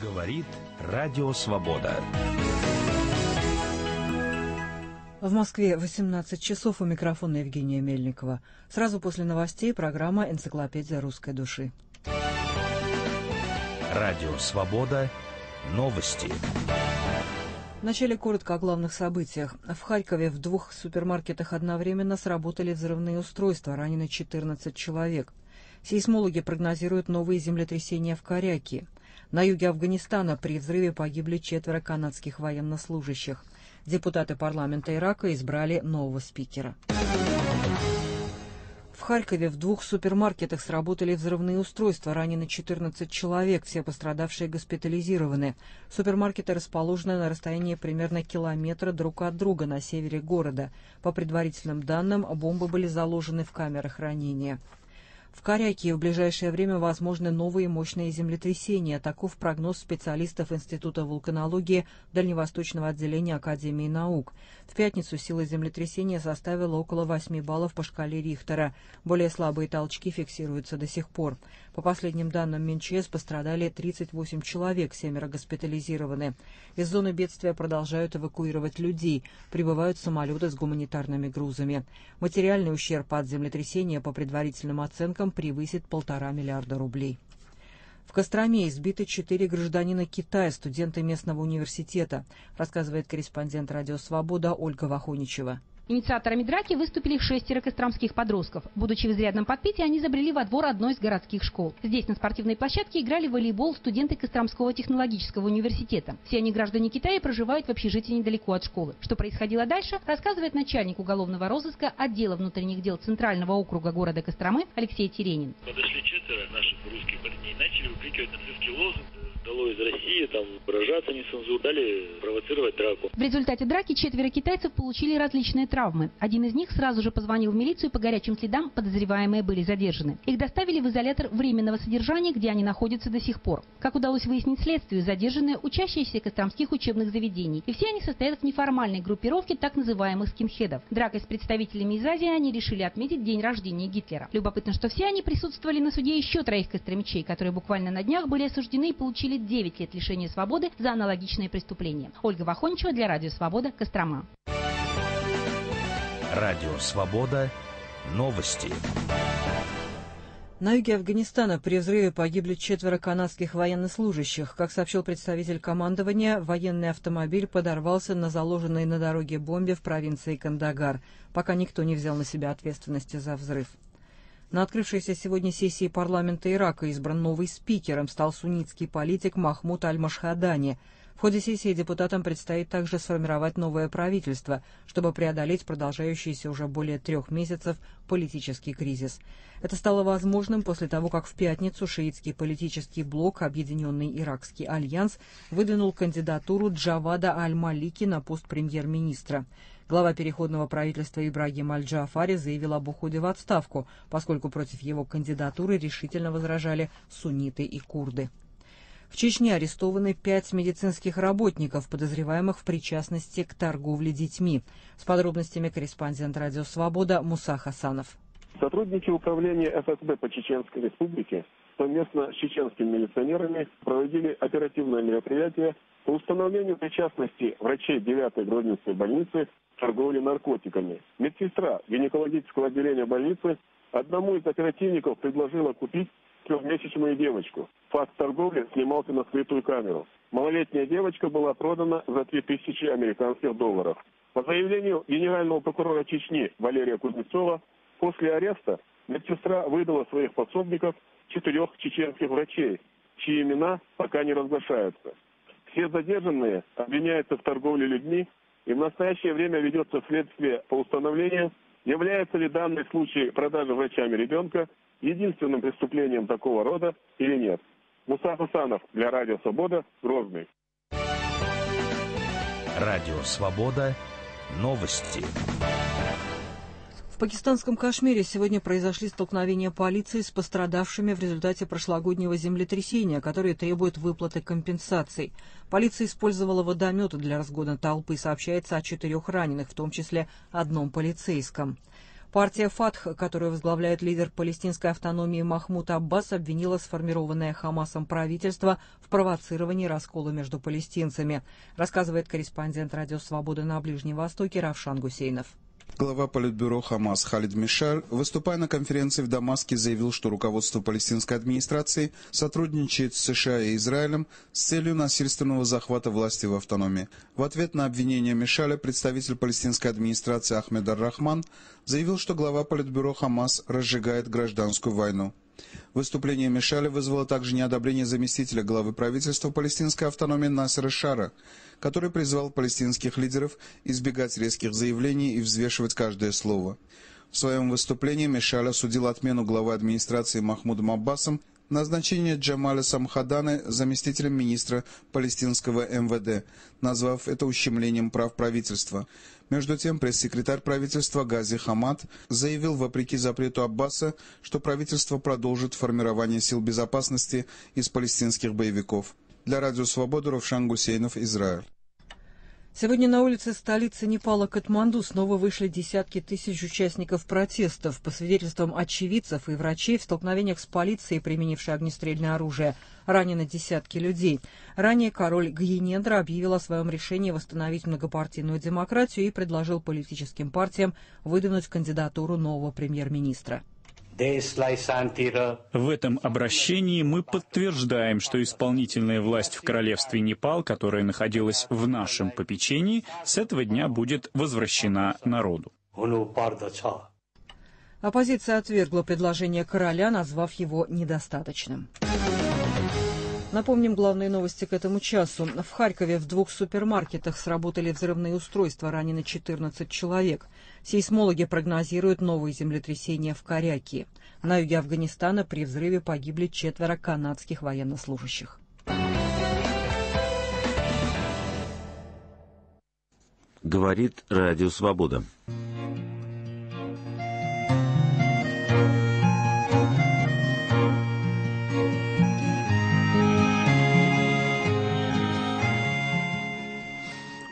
Говорит Радио Свобода. В Москве 18 часов у микрофона Евгения Мельникова. Сразу после новостей программа «Энциклопедия русской души». Радио Свобода. Новости. Вначале коротко о главных событиях. В Харькове в двух супермаркетах одновременно сработали взрывные устройства, ранены 14 человек. Сейсмологи прогнозируют новые землетрясения в Коряке. На юге Афганистана при взрыве погибли четверо канадских военнослужащих. Депутаты парламента Ирака избрали нового спикера. В Харькове в двух супермаркетах сработали взрывные устройства, ранены 14 человек, все пострадавшие госпитализированы. Супермаркеты расположены на расстоянии примерно километра друг от друга на севере города. По предварительным данным, бомбы были заложены в камерах хранения. В Коряке в ближайшее время возможны новые мощные землетрясения. Таков прогноз специалистов Института вулканологии Дальневосточного отделения Академии наук. В пятницу сила землетрясения составила около 8 баллов по шкале Рихтера. Более слабые толчки фиксируются до сих пор. По последним данным МинЧС пострадали 38 человек, семеро госпитализированы. Из зоны бедствия продолжают эвакуировать людей. Прибывают самолеты с гуманитарными грузами. Материальный ущерб от землетрясения по предварительным оценкам превысит полтора миллиарда рублей. В Костроме избиты четыре гражданина Китая, студенты местного университета, рассказывает корреспондент «Радио Свобода» Ольга Вахоничева. Инициаторами драки выступили шестеро костромских подростков. Будучи в изрядном подпитии, они забрели во двор одной из городских школ. Здесь на спортивной площадке играли в волейбол студенты Костромского технологического университета. Все они граждане Китая проживают в общежитии недалеко от школы. Что происходило дальше, рассказывает начальник уголовного розыска отдела внутренних дел Центрального округа города Костромы Алексей Теренин. Подошли четверо наших русских парней, начали выкрикивать нацистский лозунг дало из России, там, выражаться нецензурно, дали провоцировать драку. В результате драки четверо китайцев получили различные травмы. Один из них сразу же позвонил в милицию, по горячим следам подозреваемые были задержаны. Их доставили в изолятор временного содержания, где они находятся до сих пор. Как удалось выяснить следствию, задержанные учащиеся костромских учебных заведений. И все они состоят в неформальной группировке так называемых скинхедов. Дракой с представителями из Азии они решили отметить день рождения Гитлера. Любопытно, что все они присутствовали на суде еще троих костромичей, которые буквально на днях были осуждены и получили 9 лет лишения свободы за аналогичные преступления. Ольга Вахончева для Радио Свобода, Кострома. Радио Свобода. Новости. На юге Афганистана при взрыве погибли четверо канадских военнослужащих. Как сообщил представитель командования, военный автомобиль подорвался на заложенной на дороге бомбе в провинции Кандагар, пока никто не взял на себя ответственности за взрыв. На открывшейся сегодня сессии парламента Ирака избран новый спикером стал суннитский политик Махмуд Аль-Машхадани. В ходе сессии депутатам предстоит также сформировать новое правительство, чтобы преодолеть продолжающийся уже более трех месяцев политический кризис. Это стало возможным после того, как в пятницу шиитский политический блок «Объединенный Иракский альянс» выдвинул кандидатуру Джавада Аль-Малики на пост премьер-министра. Глава переходного правительства Ибрагим Аль-Джафари заявил об уходе в отставку, поскольку против его кандидатуры решительно возражали сунниты и курды. В Чечне арестованы пять медицинских работников, подозреваемых в причастности к торговле детьми. С подробностями корреспондент «Радио Свобода» Муса Хасанов. Сотрудники управления ФСБ по Чеченской Республике совместно с чеченскими милиционерами проводили оперативное мероприятие по установлению причастности врачей 9-й Гродненской больницы к торговле наркотиками. Медсестра гинекологического отделения больницы одному из оперативников предложила купить трехмесячную девочку. Факт торговли снимался на скрытую камеру. Малолетняя девочка была продана за 3000 американских долларов. По заявлению генерального прокурора Чечни Валерия Кузнецова, после ареста медсестра выдала своих подсобников четырех чеченских врачей, чьи имена пока не разглашаются. Все задержанные обвиняются в торговле людьми, и в настоящее время ведется следствие по установлению, является ли данный случай продажи врачами ребенка единственным преступлением такого рода или нет. Муса Хасанов для Радио Свобода, Грозный. Радио Свобода. Новости. В пакистанском Кашмире сегодня произошли столкновения полиции с пострадавшими в результате прошлогоднего землетрясения, которые требуют выплаты компенсаций. Полиция использовала водометы для разгона толпы, сообщается о четырех раненых, в том числе одном полицейском. Партия «Фатх», которую возглавляет лидер палестинской автономии Махмуд Аббас, обвинила сформированное Хамасом правительство в провоцировании раскола между палестинцами, рассказывает корреспондент «Радио Свобода» на Ближнем Востоке Равшан Гусейнов. Глава Политбюро Хамас Халид Мишар, выступая на конференции в Дамаске, заявил, что руководство палестинской администрации сотрудничает с США и Израилем с целью насильственного захвата власти в автономии. В ответ на обвинение Мишаля представитель палестинской администрации Ахмед Ар-Рахман заявил, что глава Политбюро Хамас разжигает гражданскую войну. Выступление Мишаля вызвало также неодобрение заместителя главы правительства палестинской автономии Насера Шара, который призвал палестинских лидеров избегать резких заявлений и взвешивать каждое слово. В своем выступлении Мишаль осудил отмену главы администрации Махмудом Аббасом назначение Джамаля Самхаданы заместителем министра палестинского МВД, назвав это ущемлением прав правительства. Между тем, пресс-секретарь правительства Гази Хамад заявил, вопреки запрету Аббаса, что правительство продолжит формирование сил безопасности из палестинских боевиков. Для Радио Свобода Ровшан Гусейнов, Израиль. Сегодня на улице столицы Непала Катманду снова вышли десятки тысяч участников протестов. По свидетельствам очевидцев и врачей, в столкновениях с полицией, применившей огнестрельное оружие, ранены десятки людей. Ранее король Гьенедра объявил о своем решении восстановить многопартийную демократию и предложил политическим партиям выдвинуть кандидатуру нового премьер-министра. В этом обращении мы подтверждаем, что исполнительная власть в королевстве Непал, которая находилась в нашем попечении, с этого дня будет возвращена народу. Оппозиция отвергла предложение короля, назвав его недостаточным. Напомним главные новости к этому часу. В Харькове в двух супермаркетах сработали взрывные устройства, ранены 14 человек. Сейсмологи прогнозируют новые землетрясения в Коряке. На юге Афганистана при взрыве погибли четверо канадских военнослужащих. Говорит Радио Свобода.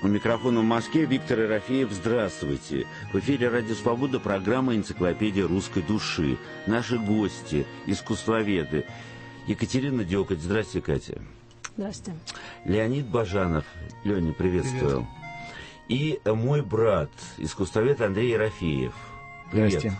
У микрофона в Москве Виктор Ерофеев. Здравствуйте. В эфире «Радио Свобода» программа «Энциклопедия русской души». Наши гости, искусствоведы. Екатерина Дёкоть. Здравствуйте, Катя. Здравствуйте. Леонид Бажанов. Леня, приветствую. Привет. И мой брат, искусствовед Андрей Ерофеев. Привет. Здравствуйте.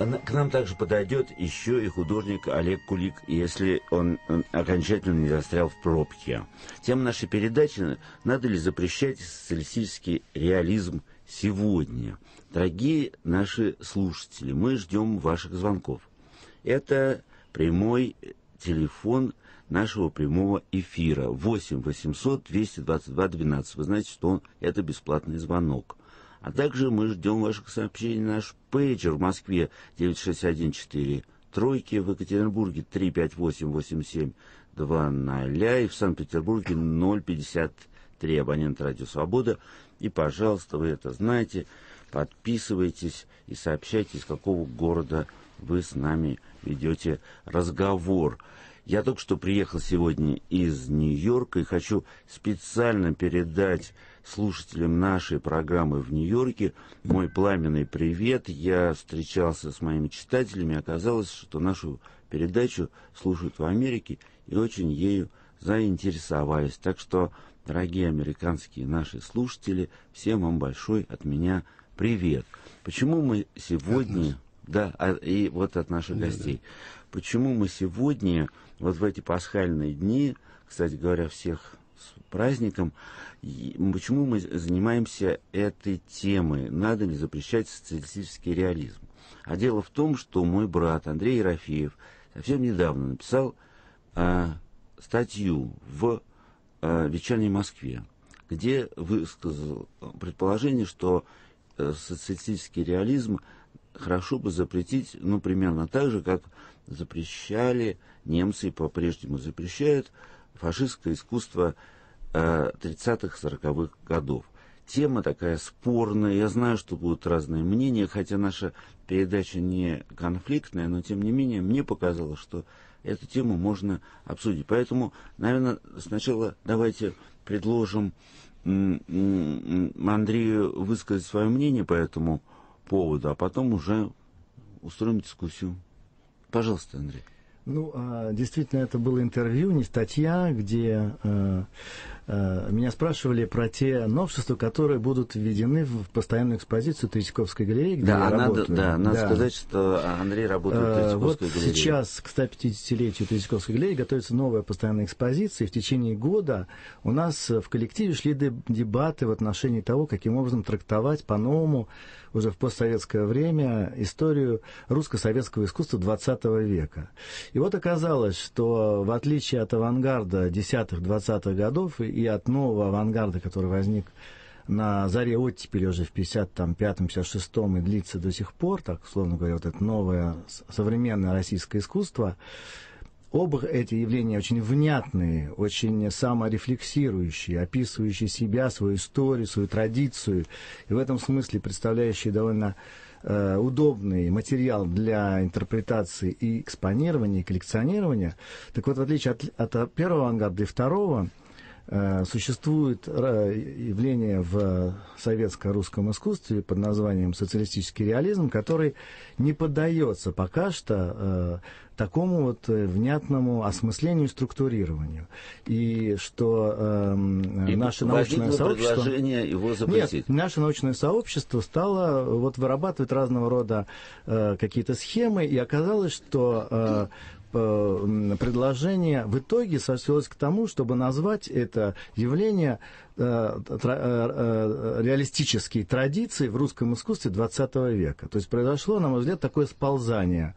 К нам также подойдет еще и художник Олег Кулик, если он окончательно не застрял в пробке. Тема нашей передачи «Надо ли запрещать социалистический реализм сегодня?» Дорогие наши слушатели, мы ждем ваших звонков. Это прямой телефон нашего прямого эфира 8 800 222 12. Вы знаете, что он, это бесплатный звонок. А также мы ждем ваших сообщений на наш пейджер в Москве 9614 тройки, в Екатеринбурге 35887 20 и в Санкт-Петербурге 053 абонент Радио Свобода. И, пожалуйста, вы это знаете, подписывайтесь и сообщайте, из какого города вы с нами ведете разговор. Я только что приехал сегодня из Нью-Йорка и хочу специально передать слушателям нашей программы в Нью-Йорке мой пламенный привет. Я встречался с моими читателями, оказалось, что нашу передачу слушают в Америке и очень ею заинтересовались. Так что, дорогие американские наши слушатели, всем вам большой от меня привет. Почему мы сегодня... Да, а, и вот от наших да, гостей. Да. Почему мы сегодня вот в эти пасхальные дни, кстати говоря, всех с праздником, почему мы занимаемся этой темой? Надо ли запрещать социалистический реализм? А дело в том, что мой брат Андрей Ерофеев совсем недавно написал а, статью в а, «Вечерней Москве», где высказал предположение, что а, социалистический реализм хорошо бы запретить, ну, примерно так же, как запрещали, немцы и по-прежнему запрещают фашистское искусство э, 30-х, 40-х годов. Тема такая спорная, я знаю, что будут разные мнения, хотя наша передача не конфликтная, но тем не менее мне показалось, что эту тему можно обсудить. Поэтому, наверное, сначала давайте предложим Андрею высказать свое мнение по этому поводу, а потом уже устроим дискуссию. Пожалуйста, Андрей. Ну, а, действительно, это было интервью, не статья, где э, меня спрашивали про те новшества, которые будут введены в постоянную экспозицию Третьяковской галереи, где да, я надо, работаю. Да, надо да. сказать, что Андрей работает в Третьяковской вот галерее. сейчас, к 150-летию Третьяковской галереи, готовится новая постоянная экспозиция, и в течение года у нас в коллективе шли дебаты в отношении того, каким образом трактовать по-новому уже в постсоветское время историю русско-советского искусства XX века. И вот оказалось, что в отличие от авангарда 10-20-х годов и от нового авангарда, который возник на заре оттепели уже в 55-56 и длится до сих пор, так условно говоря, вот это новое современное российское искусство, Оба эти явления очень внятные, очень саморефлексирующие, описывающие себя, свою историю, свою традицию, и в этом смысле представляющие довольно э, удобный материал для интерпретации и экспонирования, и коллекционирования. Так вот, в отличие от, от первого авангарда и второго, существует э, явление в советско-русском искусстве под названием социалистический реализм, который не поддается пока что э, такому вот внятному осмыслению и структурированию. И что э, и наше научное сообщество... его запретить. Нет, наше научное сообщество стало вот вырабатывать разного рода э, какие-то схемы, и оказалось, что э, Э, предложение в итоге свелось к тому, чтобы назвать это явление Э, э, э, реалистические традиции в русском искусстве 20 века. То есть произошло, на мой взгляд, такое сползание,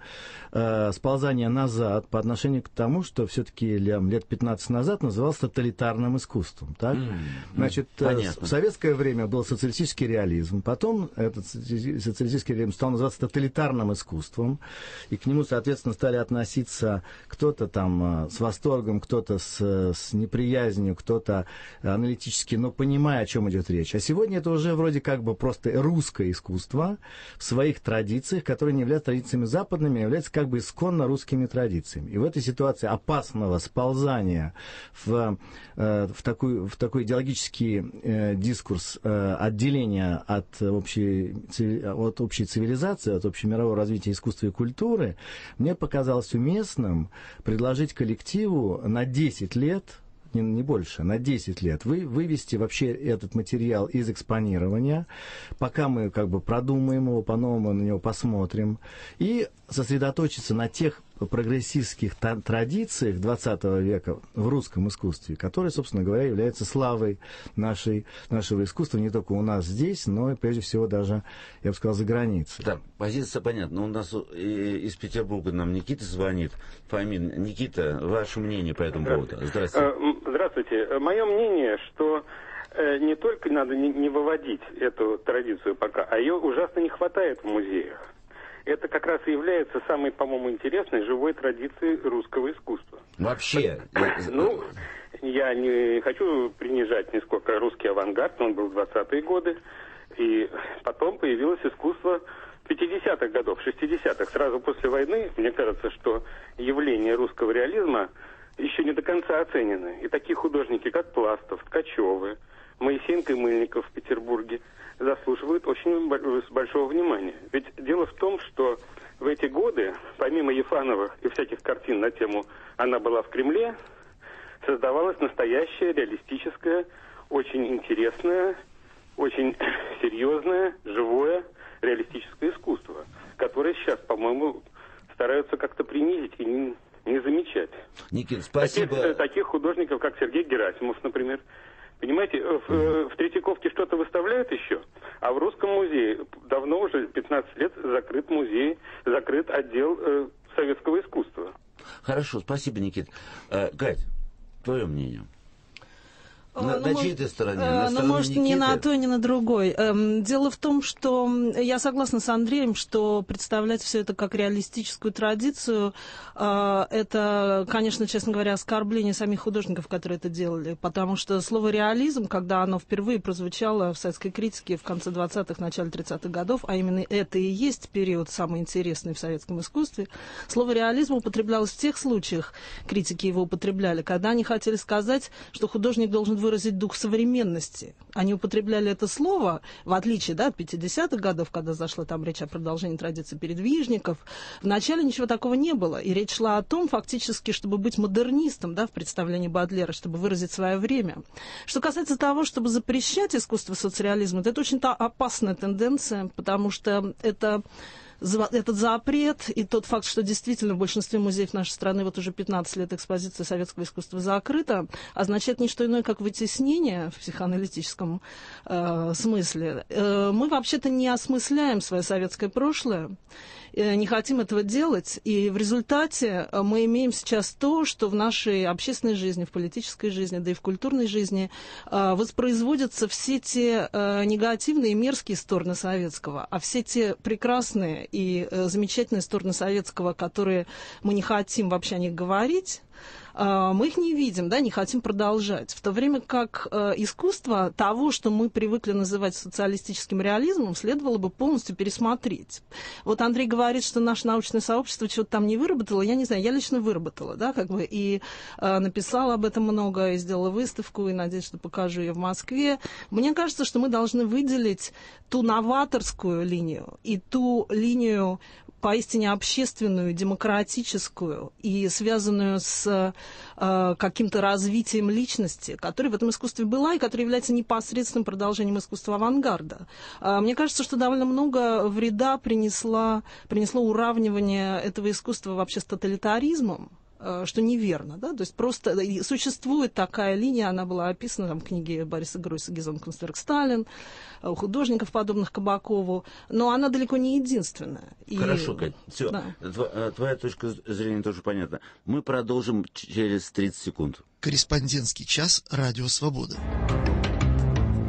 сползание назад по отношению к тому, что все-таки лет 15 назад называлось тоталитарным искусством. Так? Mm, Значит, Понятно. в советское время был социалистический реализм, потом этот социалистический реализм стал называться тоталитарным искусством, и к нему, соответственно, стали относиться кто-то там с восторгом, кто-то с, с неприязнью, кто-то аналитически но понимая, о чем идет речь. А сегодня это уже вроде как бы просто русское искусство в своих традициях, которые не являются традициями западными, а являются как бы исконно русскими традициями. И в этой ситуации опасного сползания в, э, в, такой, в такой идеологический э, дискурс э, отделения от общей, от общей цивилизации, от общемирового развития искусства и культуры, мне показалось уместным предложить коллективу на 10 лет не, не больше, на 10 лет, вы, вывести вообще этот материал из экспонирования, пока мы как бы продумаем его, по-новому на него посмотрим, и сосредоточиться на тех прогрессистских традициях 20 века в русском искусстве, которые, собственно говоря, являются славой нашей, нашего искусства не только у нас здесь, но и прежде всего даже, я бы сказал, за границей. Да, позиция понятна. Но у нас из Петербурга нам Никита звонит. Фомин, Никита, ваше мнение по этому поводу? Здравствуйте. Э, здравствуйте. Мое мнение, что э, не только надо не выводить эту традицию пока, а ее ужасно не хватает в музеях это как раз и является самой, по-моему, интересной живой традицией русского искусства. Вообще? Ну, я не хочу принижать нисколько русский авангард, он был в 20-е годы, и потом появилось искусство 50-х годов, 60-х, сразу после войны, мне кажется, что явление русского реализма еще не до конца оценены. И такие художники, как Пластов, Ткачевы, Моисеенко и Мыльников в Петербурге – заслуживают очень большого внимания. Ведь дело в том, что в эти годы, помимо Ефановых и всяких картин на тему «Она была в Кремле», создавалось настоящее, реалистическое, очень интересное, очень серьезное, живое реалистическое искусство, которое сейчас, по-моему, стараются как-то принизить и не, не замечать. Никит, спасибо. Таких, таких художников, как Сергей Герасимов, например, Понимаете, э, в, э, в Третьяковке что-то выставляют еще, а в Русском музее давно уже 15 лет закрыт музей, закрыт отдел э, советского искусства. Хорошо, спасибо, Никит. Э, Кать, твое мнение? На, ну, на чьей ты стороне? На ну, может, Никиты? не на той, не на другой. Эм, дело в том, что я согласна с Андреем, что представлять все это как реалистическую традицию, э, это, конечно, честно говоря, оскорбление самих художников, которые это делали. Потому что слово «реализм», когда оно впервые прозвучало в советской критике в конце 20-х, начале 30-х годов, а именно это и есть период самый интересный в советском искусстве, слово «реализм» употреблялось в тех случаях, критики его употребляли, когда они хотели сказать, что художник должен выразить дух современности. Они употребляли это слово, в отличие да, от 50-х годов, когда зашла там речь о продолжении традиции передвижников. Вначале ничего такого не было, и речь шла о том, фактически, чтобы быть модернистом да, в представлении Бадлера, чтобы выразить свое время. Что касается того, чтобы запрещать искусство социализма, это очень опасная тенденция, потому что это этот запрет и тот факт, что действительно в большинстве музеев нашей страны вот уже 15 лет экспозиция советского искусства закрыта, означает не что иное, как вытеснение в психоаналитическом э, смысле. Э, мы вообще-то не осмысляем свое советское прошлое. Э, не хотим этого делать. И в результате э, мы имеем сейчас то, что в нашей общественной жизни, в политической жизни, да и в культурной жизни э, воспроизводятся все те негативные и мерзкие стороны советского, а все те прекрасные и замечательные стороны советского, которые мы не хотим вообще о них говорить, мы их не видим, да, не хотим продолжать. В то время как э, искусство того, что мы привыкли называть социалистическим реализмом, следовало бы полностью пересмотреть. Вот Андрей говорит, что наше научное сообщество что-то там не выработало. Я не знаю, я лично выработала, да, как бы, и э, написала об этом много, и сделала выставку, и надеюсь, что покажу ее в Москве. Мне кажется, что мы должны выделить ту новаторскую линию и ту линию поистине общественную, демократическую и связанную с э, каким-то развитием личности, которая в этом искусстве была и которая является непосредственным продолжением искусства авангарда. Э, мне кажется, что довольно много вреда принесло, принесло уравнивание этого искусства вообще с тоталитаризмом, что неверно, да, то есть просто существует такая линия, она была описана там, в книге Бориса Гройса «Гизон Констерк Сталин», э, у художников, подобных Кабакову, но она далеко не единственная. И... Хорошо, Кать, все, да. Э, твоя точка зрения тоже понятна. Мы продолжим через 30 секунд. Корреспондентский час «Радио Свобода».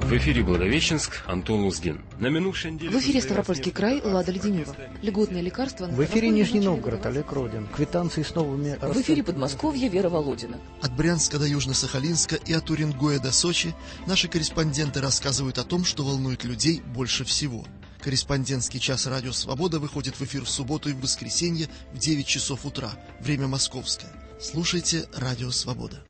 В эфире Благовещенск, Антон Лузгин. На минувшей неделе... В эфире Ставропольский край, Лада Леденева. Льготные лекарства... В эфире Нижний Новгород, Олег Родин. Квитанции с новыми... В эфире Подмосковье, Вера Володина. От Брянска до Южно-Сахалинска и от Уренгоя до Сочи наши корреспонденты рассказывают о том, что волнует людей больше всего. Корреспондентский час «Радио Свобода» выходит в эфир в субботу и в воскресенье в 9 часов утра. Время московское. Слушайте «Радио Свобода».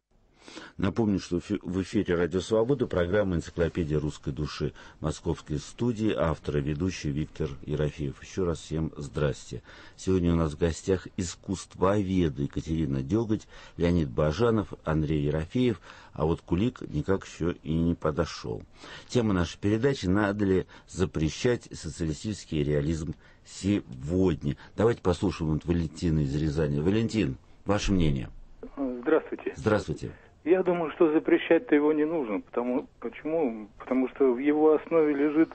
Напомню, что в эфире «Радио Свобода» программа «Энциклопедия русской души» Московской студии, автор и ведущий Виктор Ерофеев. Еще раз всем здрасте. Сегодня у нас в гостях искусствоведы Екатерина Деготь, Леонид Бажанов, Андрей Ерофеев, а вот Кулик никак еще и не подошел. Тема нашей передачи «Надо ли запрещать социалистический реализм сегодня?» Давайте послушаем вот Валентина из Рязани. Валентин, ваше мнение? Здравствуйте. Здравствуйте. Я думаю, что запрещать-то его не нужно. Потому, почему? Потому что в его основе лежит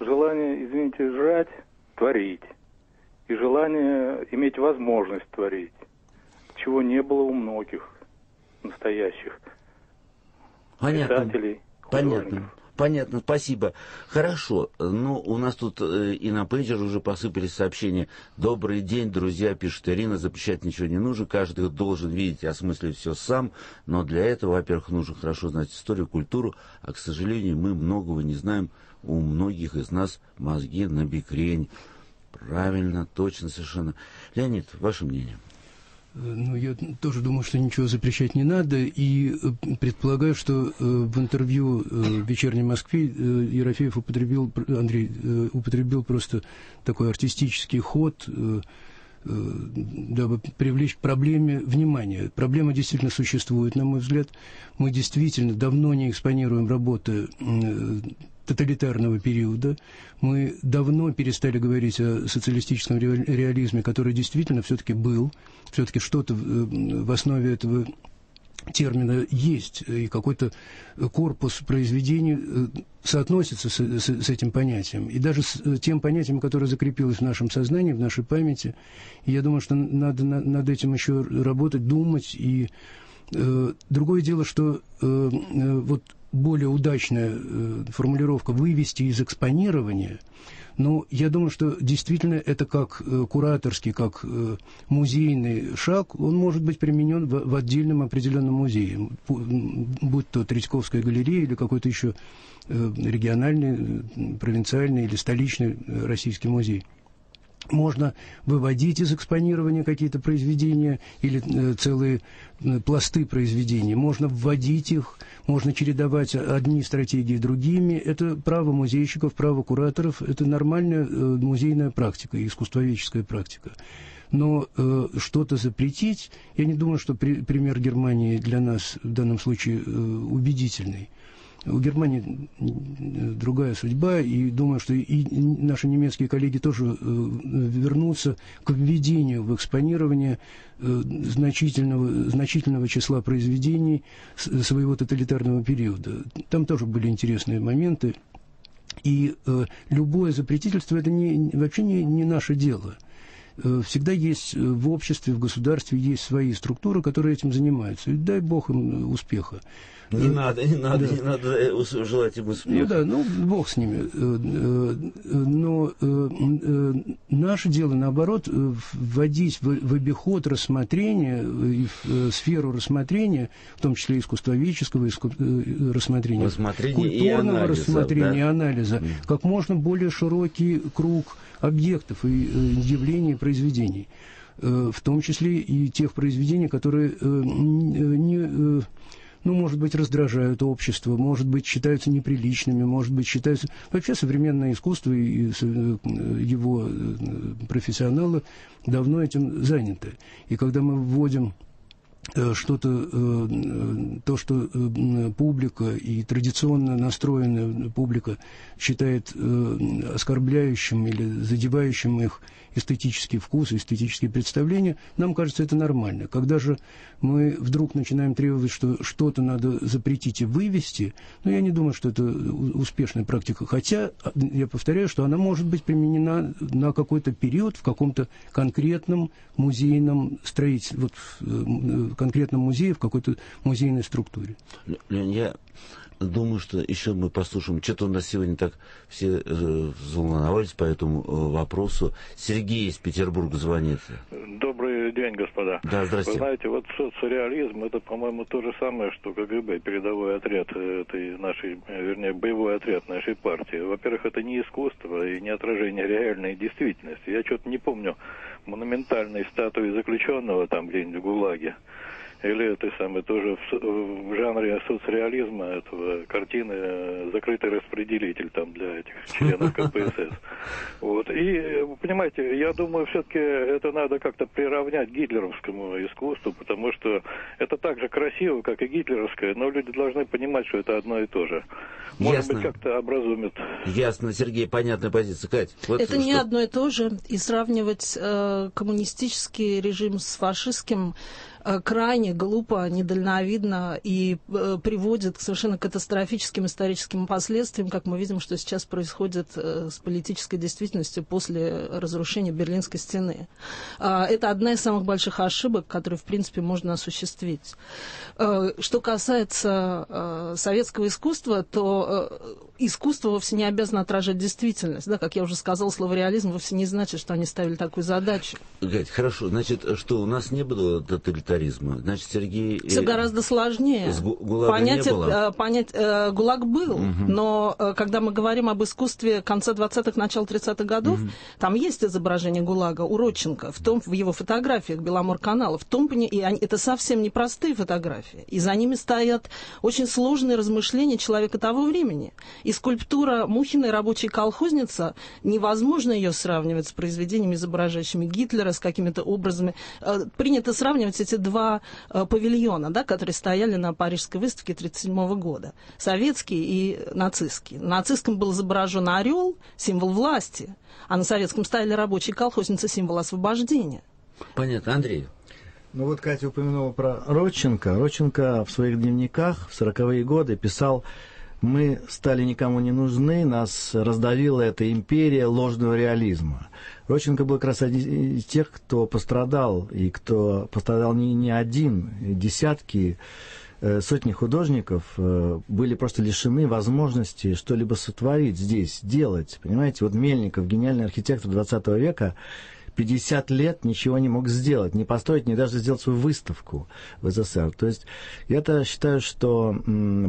желание, извините, жрать, творить. И желание иметь возможность творить. Чего не было у многих настоящих Понятно. писателей, Понятно. Понятно, спасибо. Хорошо. Ну, у нас тут э, и на пейджер уже посыпались сообщения. Добрый день, друзья, пишет Ирина. Запрещать ничего не нужно. Каждый должен видеть и осмыслить все сам. Но для этого, во-первых, нужно хорошо знать историю, культуру. А, к сожалению, мы многого не знаем. У многих из нас мозги на бикрень. Правильно, точно, совершенно. Леонид, ваше мнение? Ну, я тоже думаю, что ничего запрещать не надо, и э, предполагаю, что э, в интервью э, в «Вечерней Москве» Ерофеев употребил, Андрей, употребил просто такой артистический ход, дабы привлечь к проблеме внимание. Проблема действительно существует, на мой взгляд. Мы действительно давно не экспонируем работы тоталитарного периода. Мы давно перестали говорить о социалистическом реализме, который действительно все-таки был, все-таки что-то в основе этого термина есть, и какой-то корпус произведений э, соотносится с, с, с этим понятием. И даже с э, тем понятием, которое закрепилось в нашем сознании, в нашей памяти. Я думаю, что надо над этим еще работать, думать. И э, другое дело, что э, э вот более удачная э, формулировка «вывести из экспонирования», но я думаю, что действительно это как э, кураторский, как э, музейный шаг, он может быть применен в, отдельном определенном музее, будь то Третьяковская галерея или какой-то еще региональный, провинциальный или столичный российский музей. Можно выводить из экспонирования какие-то произведения или э, целые э, пласты произведений, можно вводить их, можно чередовать одни стратегии другими. Это право музейщиков, право кураторов, это нормальная э, музейная практика, искусствоведческая практика. Но э, что-то запретить, я не думаю, что при, пример Германии для нас в данном случае э, убедительный. У Германии другая судьба, и думаю, что и наши немецкие коллеги тоже э, вернутся к введению в экспонирование э, значительного, значительного числа произведений своего тоталитарного периода. Там тоже были интересные моменты. И э, любое запретительство это не, вообще не, не наше дело всегда есть в обществе, в государстве есть свои структуры, которые этим занимаются. И дай бог им успеха. Не надо, не надо, да. не надо э, желать им успеха. Ну да, ну бог с ними. Э, э, но наше дело, наоборот, вводить в обиход рассмотрения, в сферу рассмотрения, в том числе искусствоведческого рассмотрения, культурного и анализа, рассмотрения да? анализа, как можно более широкий круг объектов и явлений и произведений в том числе и тех произведений, которые не ну, может быть, раздражают общество, может быть, считаются неприличными, может быть, считаются... Вообще современное искусство и его э, профессионалы давно этим заняты. И когда мы вводим Э, что-то, э, то, что э, публика и традиционно настроенная публика считает оскорбляющим или задевающим их эстетический вкус, эстетические представления, нам кажется это нормально. Когда же мы вдруг начинаем требовать, что что-то надо запретить и вывести, ну, я не думаю, что это успешная практика. Хотя, я повторяю, что она может быть применена на какой-то период в каком-то конкретном музейном строительстве, вот, конкретном музее, в какой-то музейной структуре. Лень, я думаю, что еще мы послушаем. Что-то у нас сегодня так все э, взволновались по этому э, вопросу. Сергей из Петербурга звонит. Добрый день, господа. Да, здравствуйте. Вы знаете, вот соцреализм, это, по-моему, то же самое, что КГБ, передовой отряд этой нашей, вернее, боевой отряд нашей партии. Во-первых, это не искусство и не отражение реальной действительности. Я что-то не помню монументальной статуи заключенного там где-нибудь в ГУЛАГе или это самое тоже в, в жанре соцреализма этого картины э, закрытый распределитель там для этих членов КПСС. Вот. И, понимаете, я думаю, все-таки это надо как-то приравнять гитлеровскому искусству, потому что это так же красиво, как и гитлеровское, но люди должны понимать, что это одно и то же. Может Ясно. быть, как-то образумит. Ясно, Сергей, понятная позиция. Кать, вот это что... не одно и то же. И сравнивать э, коммунистический режим с фашистским Э, крайне глупо, недальновидно и э, приводит к совершенно катастрофическим историческим последствиям, как мы видим, что сейчас происходит э, с политической действительностью после разрушения Берлинской стены. А, это одна из самых больших ошибок, которые, в принципе, можно осуществить. Что касается советского искусства, то искусство вовсе не обязано отражать действительность. Да, как я уже сказал, слово реализм вовсе не значит, что они ставили такую задачу. Гать, хорошо, значит, что у нас не было тоталитаризма? Значит, Сергей... Все гораздо сложнее. С ГУЛАГа понять, не было? понять, э, ГУЛАГ был, угу. но э, когда мы говорим об искусстве конца 20-х, начала 30-х годов, угу. там есть изображение ГУЛАГа у Родченко, в, том, в его фотографиях Беломор-канала, в том, и они, это совсем непростые фотографии, и за ними стоят очень сложные размышления человека того времени. И скульптура Мухиной «Рабочая колхозница», невозможно ее сравнивать с произведениями, изображающими Гитлера, с какими-то образами. Э, принято сравнивать эти два э, павильона, да, которые стояли на Парижской выставке 1937 года. Советский и нацистский. На нацистском был изображен орел, символ власти, а на советском стояли рабочие колхозницы, символ освобождения. Понятно. Андрей, ну вот Катя упомянула про Родченко. Родченко в своих дневниках в 40-е годы писал мы стали никому не нужны, нас раздавила эта империя ложного реализма. Роченко был как раз один из тех, кто пострадал, и кто пострадал не, не один, десятки, э, сотни художников э, были просто лишены возможности что-либо сотворить здесь, делать. Понимаете, вот Мельников, гениальный архитектор 20 века, 50 лет ничего не мог сделать, не построить, не даже сделать свою выставку в СССР. То есть я-то считаю, что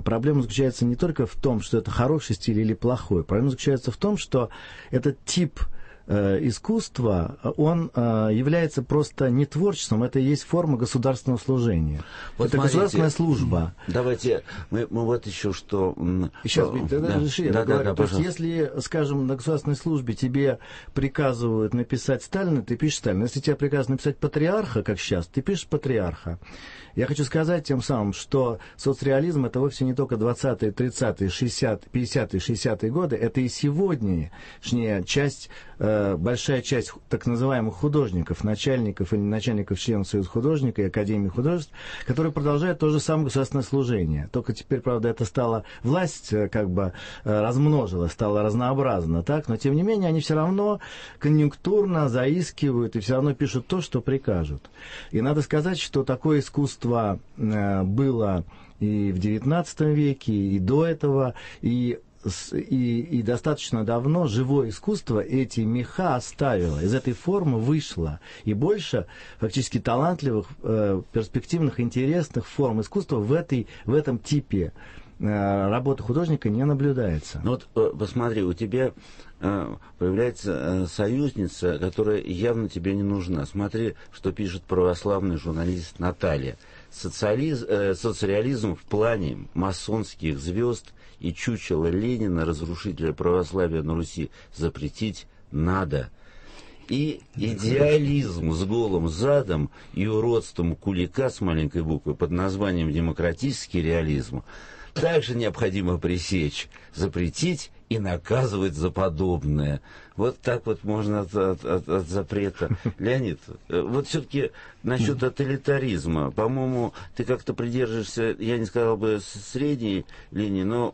проблема заключается не только в том, что это хороший стиль или плохой. Проблема заключается в том, что этот тип искусства, он э, является просто не творчеством, это и есть форма государственного служения. Вот это смотрите, государственная служба. Давайте, мы, мы вот еще что... Сейчас, да, да, разреши, да, да, да, То есть, если, скажем, на государственной службе тебе приказывают написать Сталина, ты пишешь Сталина. Если тебе приказывают написать патриарха, как сейчас, ты пишешь патриарха. Я хочу сказать тем самым, что соцреализм это вовсе не только 20-е, 30-е, 60 50-е, 60-е годы, это и сегодняшняя часть, э, большая часть так называемых художников, начальников или начальников членов Союза художника и Академии художеств, которые продолжают то же самое государственное служение. Только теперь, правда, это стало, власть э, как бы э, размножилась, стала разнообразна, так? но тем не менее они все равно конъюнктурно заискивают и все равно пишут то, что прикажут. И надо сказать, что такое искусство искусство э, было и в XIX веке, и до этого, и и, и достаточно давно живое искусство эти меха оставило, из этой формы вышло. И больше фактически талантливых, э, перспективных, интересных форм искусства в, этой, в этом типе э, работы художника не наблюдается. Ну вот посмотри, у тебя появляется союзница, которая явно тебе не нужна. Смотри, что пишет православный журналист Наталья социализм, э, соцреализм в плане масонских звезд и чучела Ленина, разрушителя православия на Руси, запретить надо. И идеализм с голым задом и уродством кулика с маленькой буквы под названием демократический реализм также необходимо пресечь, запретить и наказывать за подобное. Вот так вот можно от, от, от, от запрета. Леонид, э, вот все-таки насчет тоталитаризма, по-моему, ты как-то придерживаешься, я не сказал бы средней линии, но,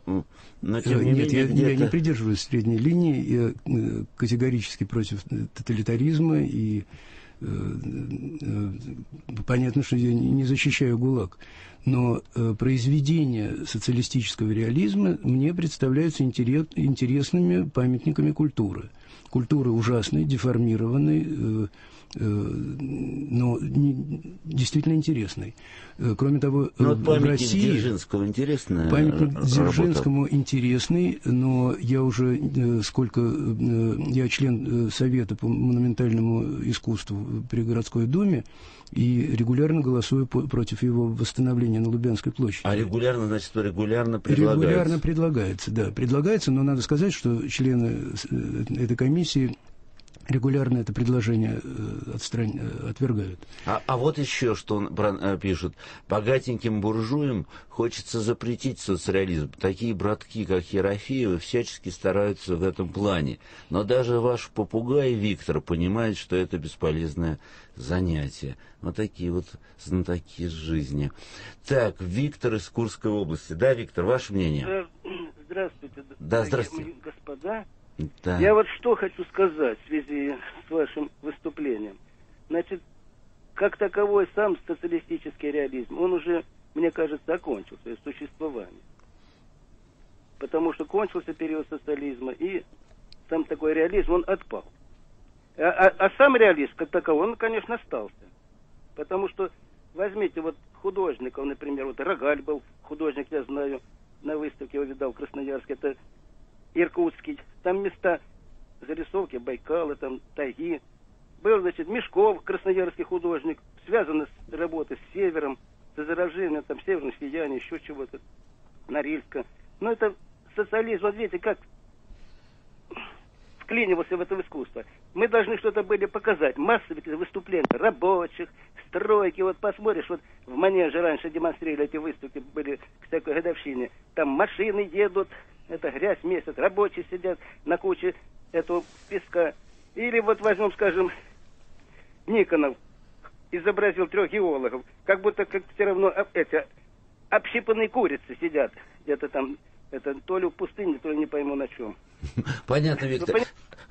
но тем не Нет, менее, я, я не придерживаюсь средней линии, я э, категорически против тоталитаризма и э, понятно, что я не защищаю ГУЛАГ но э, произведения социалистического реализма мне представляются интерес, интересными памятниками культуры. Культуры ужасной, деформированной, э, но не, действительно интересной. Э, кроме того, но ну, в России... Дзержинского интересно Памятник Дзержинскому интересный, но я уже э, сколько... Я член Совета по монументальному искусству при городской думе, и регулярно голосую по, против его восстановления на Лубянской площади. А регулярно, значит, регулярно предлагается? Регулярно предлагается, да. Предлагается, но надо сказать, что члены этой комиссии регулярно это предложение э, отстран... Э, отвергают. А, а вот еще что он э, пишет. Богатеньким буржуям хочется запретить соцреализм. Такие братки, как Ерофеевы, всячески стараются в этом плане. Но даже ваш попугай Виктор понимает, что это бесполезное занятие. Вот такие вот знатоки жизни. Так, Виктор из Курской области. Да, Виктор, ваше мнение? Здравствуйте, да, здравствуйте. господа. Да. Я вот что хочу сказать в связи с вашим выступлением. Значит, как таковой сам социалистический реализм, он уже, мне кажется, окончил свое существование. Потому что кончился период социализма, и сам такой реализм, он отпал. А, а, а сам реализм, как таковой, он, конечно, остался. Потому что, возьмите вот художников, например, вот Рогаль был художник, я знаю, на выставке его видал в Красноярске, это Иркутский, там места зарисовки Байкала, там тайги. Был, значит, Мешков, красноярский художник, связанный с работой с севером, с заражением, там, северное сияние, еще чего-то, Норильска. Но это социализм, вот видите, как вклинивался в это искусство. Мы должны что-то были показать. Массовые выступления рабочих, стройки. Вот посмотришь, вот в манеже раньше демонстрировали эти выставки, были к такой годовщине. Там машины едут, это грязь месяц, рабочие сидят на куче этого песка. Или вот возьмем, скажем, Никонов изобразил трех геологов, как будто как все равно эти общипанные курицы сидят где-то там, это то ли в пустыне, то ли не пойму на чем. Понятно, Виктор.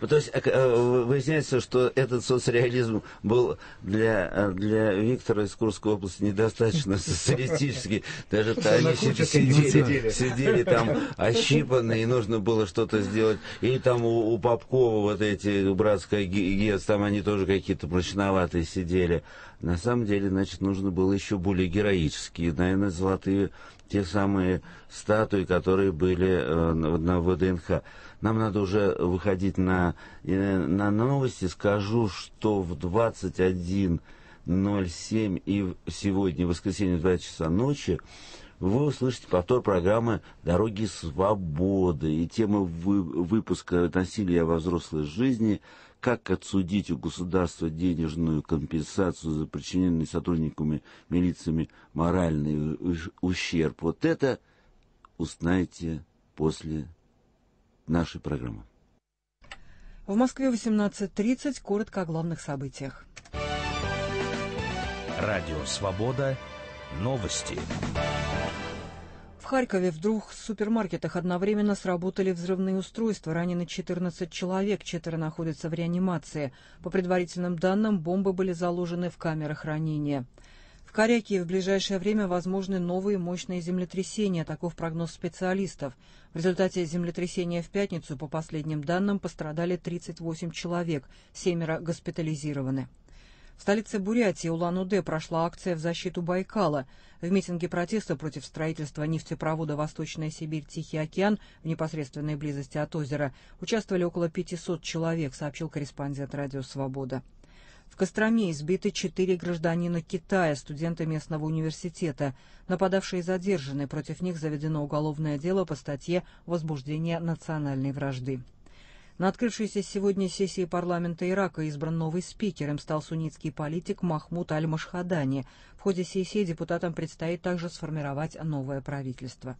Ну, то есть э, выясняется, что этот соцреализм был для, э, для Виктора из Курской области недостаточно социалистический. Даже они сидели, сидели там ощипанные, и нужно было что-то сделать. Или там у, у Попкова вот эти братская ГЕС, там они тоже какие-то мрачноватые сидели. На самом деле, значит, нужно было еще более героические, наверное, золотые те самые статуи, которые были э, на ВДНХ. Нам надо уже выходить на на, на новости, скажу, что в 21.07 и сегодня, в воскресенье, 2 часа ночи, вы услышите повтор программы «Дороги свободы». И тема вы, выпуска «Насилие во взрослой жизни» как отсудить у государства денежную компенсацию за причиненный сотрудниками милициями моральный ущерб. Вот это узнаете после нашей программы. В Москве 18.30. Коротко о главных событиях. Радио «Свобода». Новости. В Харькове в двух супермаркетах одновременно сработали взрывные устройства. Ранены 14 человек, четверо находятся в реанимации. По предварительным данным, бомбы были заложены в камерах хранения. В Коряке в ближайшее время возможны новые мощные землетрясения, таков прогноз специалистов. В результате землетрясения в пятницу, по последним данным, пострадали 38 человек, семеро госпитализированы. В столице Бурятии Улан-Удэ прошла акция в защиту Байкала. В митинге протеста против строительства нефтепровода «Восточная Сибирь. Тихий океан» в непосредственной близости от озера участвовали около 500 человек, сообщил корреспондент «Радио Свобода». В Костроме избиты четыре гражданина Китая, студенты местного университета. Нападавшие задержаны, против них заведено уголовное дело по статье «Возбуждение национальной вражды». На открывшейся сегодня сессии парламента Ирака избран новый спикер. Им стал суннитский политик Махмуд Аль-Машхадани. В ходе сессии депутатам предстоит также сформировать новое правительство.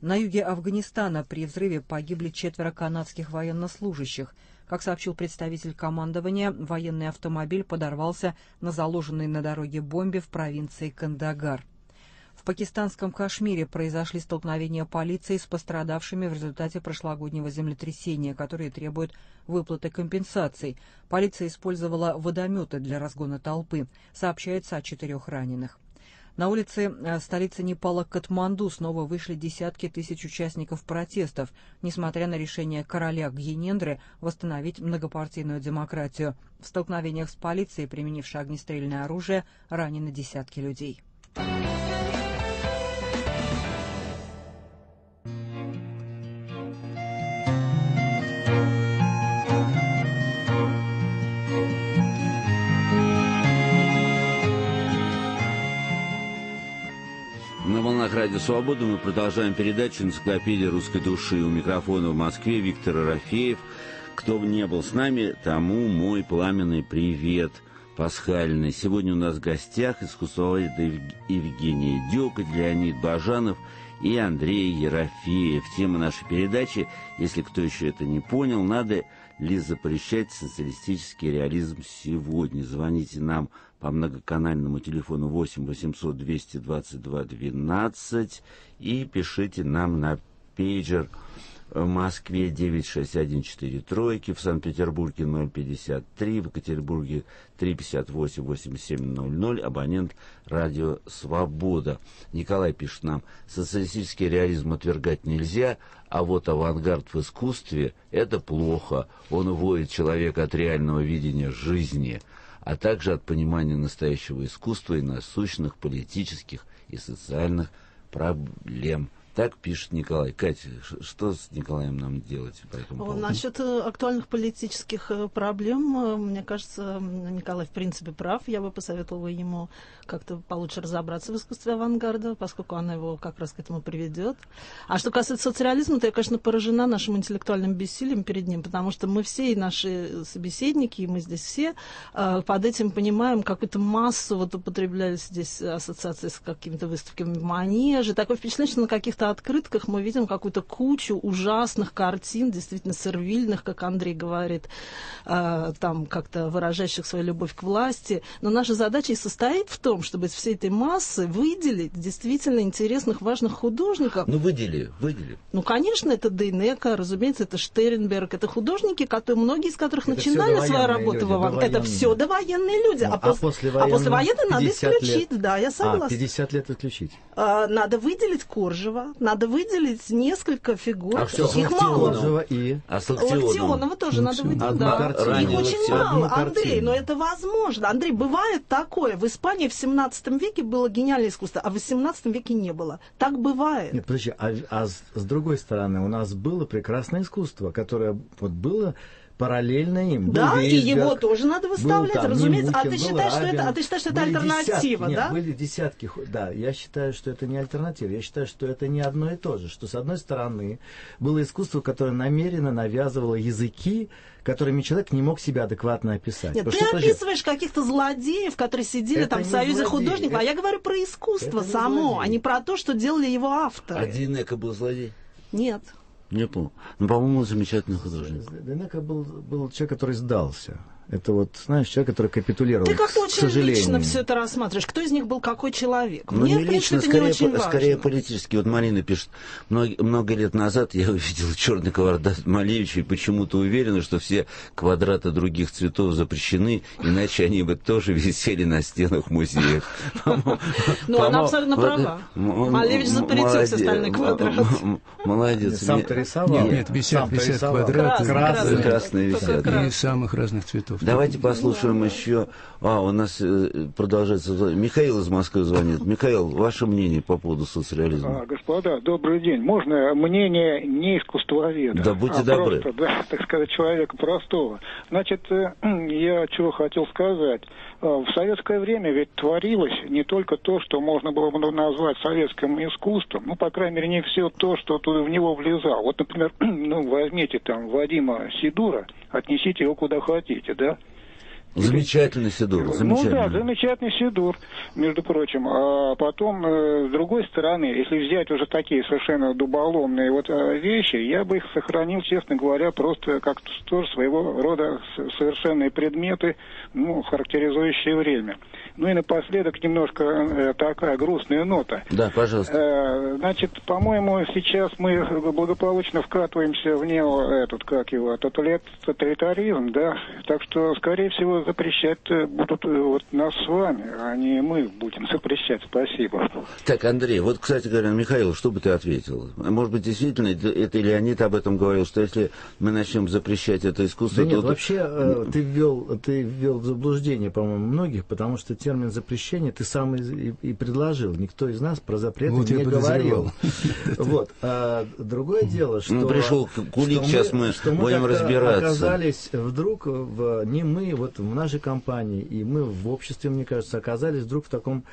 На юге Афганистана при взрыве погибли четверо канадских военнослужащих. Как сообщил представитель командования, военный автомобиль подорвался на заложенной на дороге бомбе в провинции Кандагар. В пакистанском Кашмире произошли столкновения полиции с пострадавшими в результате прошлогоднего землетрясения, которые требуют выплаты компенсаций. Полиция использовала водометы для разгона толпы. Сообщается о четырех раненых. На улице э, столицы Непала Катманду снова вышли десятки тысяч участников протестов, несмотря на решение короля Гьенендры восстановить многопартийную демократию. В столкновениях с полицией, применившей огнестрельное оружие, ранены десятки людей. Радио Свобода мы продолжаем передачу «Энциклопедия русской души». У микрофона в Москве Виктор Арафеев. Кто бы не был с нами, тому мой пламенный привет пасхальный. Сегодня у нас в гостях искусствовед Евгений Дёка, Леонид Бажанов и Андрей Ерофеев. Тема нашей передачи, если кто еще это не понял, надо ли запрещать социалистический реализм сегодня. Звоните нам по многоканальному телефону 8 800 222 12 и пишите нам на пейджер в Москве 96143 тройки, в Санкт-Петербурге 053, в Екатеринбурге 358 8700, абонент радио «Свобода». Николай пишет нам, социалистический реализм отвергать нельзя, а вот авангард в искусстве – это плохо. Он уводит человека от реального видения жизни – а также от понимания настоящего искусства и насущных политических и социальных проблем – так пишет Николай. Катя, что с Николаем нам делать по этому поводу? Насчет э, актуальных политических э, проблем, э, мне кажется, Николай в принципе прав. Я бы посоветовала ему как-то получше разобраться в искусстве авангарда, поскольку она его как раз к этому приведет. А что касается социализма, то я, конечно, поражена нашим интеллектуальным бессилием перед ним, потому что мы все, и наши собеседники, и мы здесь все под этим понимаем какую-то массу, вот употреблялись здесь ассоциации с какими-то выставками манежи. Такое впечатление, что на каких-то каких-то открытках мы видим какую-то кучу ужасных картин, действительно сервильных, как Андрей говорит, э, там как-то выражающих свою любовь к власти. Но наша задача и состоит в том, чтобы из всей этой массы выделить действительно интересных, важных художников. Ну, выдели, выдели. Ну, конечно, это Дейнека, разумеется, это Штернберг, это художники, которые, многие из которых это начинали свою работу в Аван. Это все довоенные люди. Ну, а, а, после а после военных надо исключить, лет. да, я согласна. А, 50 лет исключить. А, надо выделить Коржева, надо выделить несколько фигур. А все, Их мало. И... А с Локтионова тоже надо выделить. Да. Их очень мало, Андрей, но это возможно. Андрей, бывает такое. В Испании в 17 веке было гениальное искусство, а в 18 веке не было. Так бывает. Нет, подожди, а, а с, с другой стороны, у нас было прекрасное искусство, которое вот было параллельно им. Да, был и Вейсберг, его тоже надо выставлять, там, разумеется. А Немухин, ты считаешь, что Рабин. это, а ты считаешь, что это альтернатива, десятки, да? Нет, были десятки, да. Я считаю, что это не альтернатива. Я считаю, что это не одно и то же. Что, с одной стороны, было искусство, которое намеренно навязывало языки, которыми человек не мог себя адекватно описать. Нет, Потому ты что описываешь каких-то злодеев, которые сидели Это там в Союзе злодеи, художников, а это- я говорю про искусство это само, а не про то, что делали его авторы. А Динека был злодей? Нет. Не помню. Ну, по-моему, замечательный художник. Денека был, был человек, который сдался. Это вот, знаешь, человек, который капитулировал. Ты как-то к очень сожалению. лично все это рассматриваешь. Кто из них был какой человек? Ну, Мне, не в принципе, лично, это скорее, не очень по- важно. скорее политически. Вот Марина пишет, много, много лет назад я увидел черный квадрат Малевича и почему-то уверена, что все квадраты других цветов запрещены, иначе они бы тоже висели на стенах музеев. Ну, она абсолютно права. Малевич запретил все остальные квадраты. Молодец. Сам-то рисовал. Нет, висят, квадраты. Красные. Красные висят. И самых разных цветов. Давайте послушаем еще. А, у нас э, продолжается. звон- Михаил из Москвы звонит. Михаил, ваше мнение по поводу соцреализма? А, Господа, добрый день. Можно мнение не искусствоведа, Да будьте а добры. просто, да, так сказать, человека простого. Значит, э, я чего хотел сказать. Э, В советское время ведь творилось не только то, что можно было бы назвать советским искусством, ну, по крайней мере, не все то, что туда в него влезало. Вот, например, ну, возьмите там Вадима Сидура, отнесите его куда хотите, да? Замечательный Сидор, Ну да, замечательный. замечательный Сидур, между прочим. А потом, э, с другой стороны, если взять уже такие совершенно дуболомные вот э, вещи, я бы их сохранил, честно говоря, просто как тоже своего рода совершенные предметы, ну, характеризующие время. Ну и напоследок немножко э, такая грустная нота. Да, пожалуйста. Значит, по-моему, сейчас мы благополучно вкатываемся в нео, этот, как его, тоталит- тоталитаризм, да, так что, скорее всего, запрещать э, будут э, вот нас с вами, а не мы будем запрещать. Спасибо. Так, Андрей, вот, кстати говоря, Михаил, что бы ты ответил? Может быть, действительно, это, и Леонид об этом говорил, что если мы начнем запрещать это искусство, Да нет, то... вообще э, ты ввел, ты ввел в заблуждение, по-моему, многих, потому что термин запрещение ты сам и, и- предложил. Никто из нас про запреты Вот не говорил. Вот. А другое дело, что... Ну, пришел Кулик, сейчас мы будем разбираться. оказались вдруг, не мы, вот в нашей компании, и мы в обществе, мне кажется, оказались вдруг в таком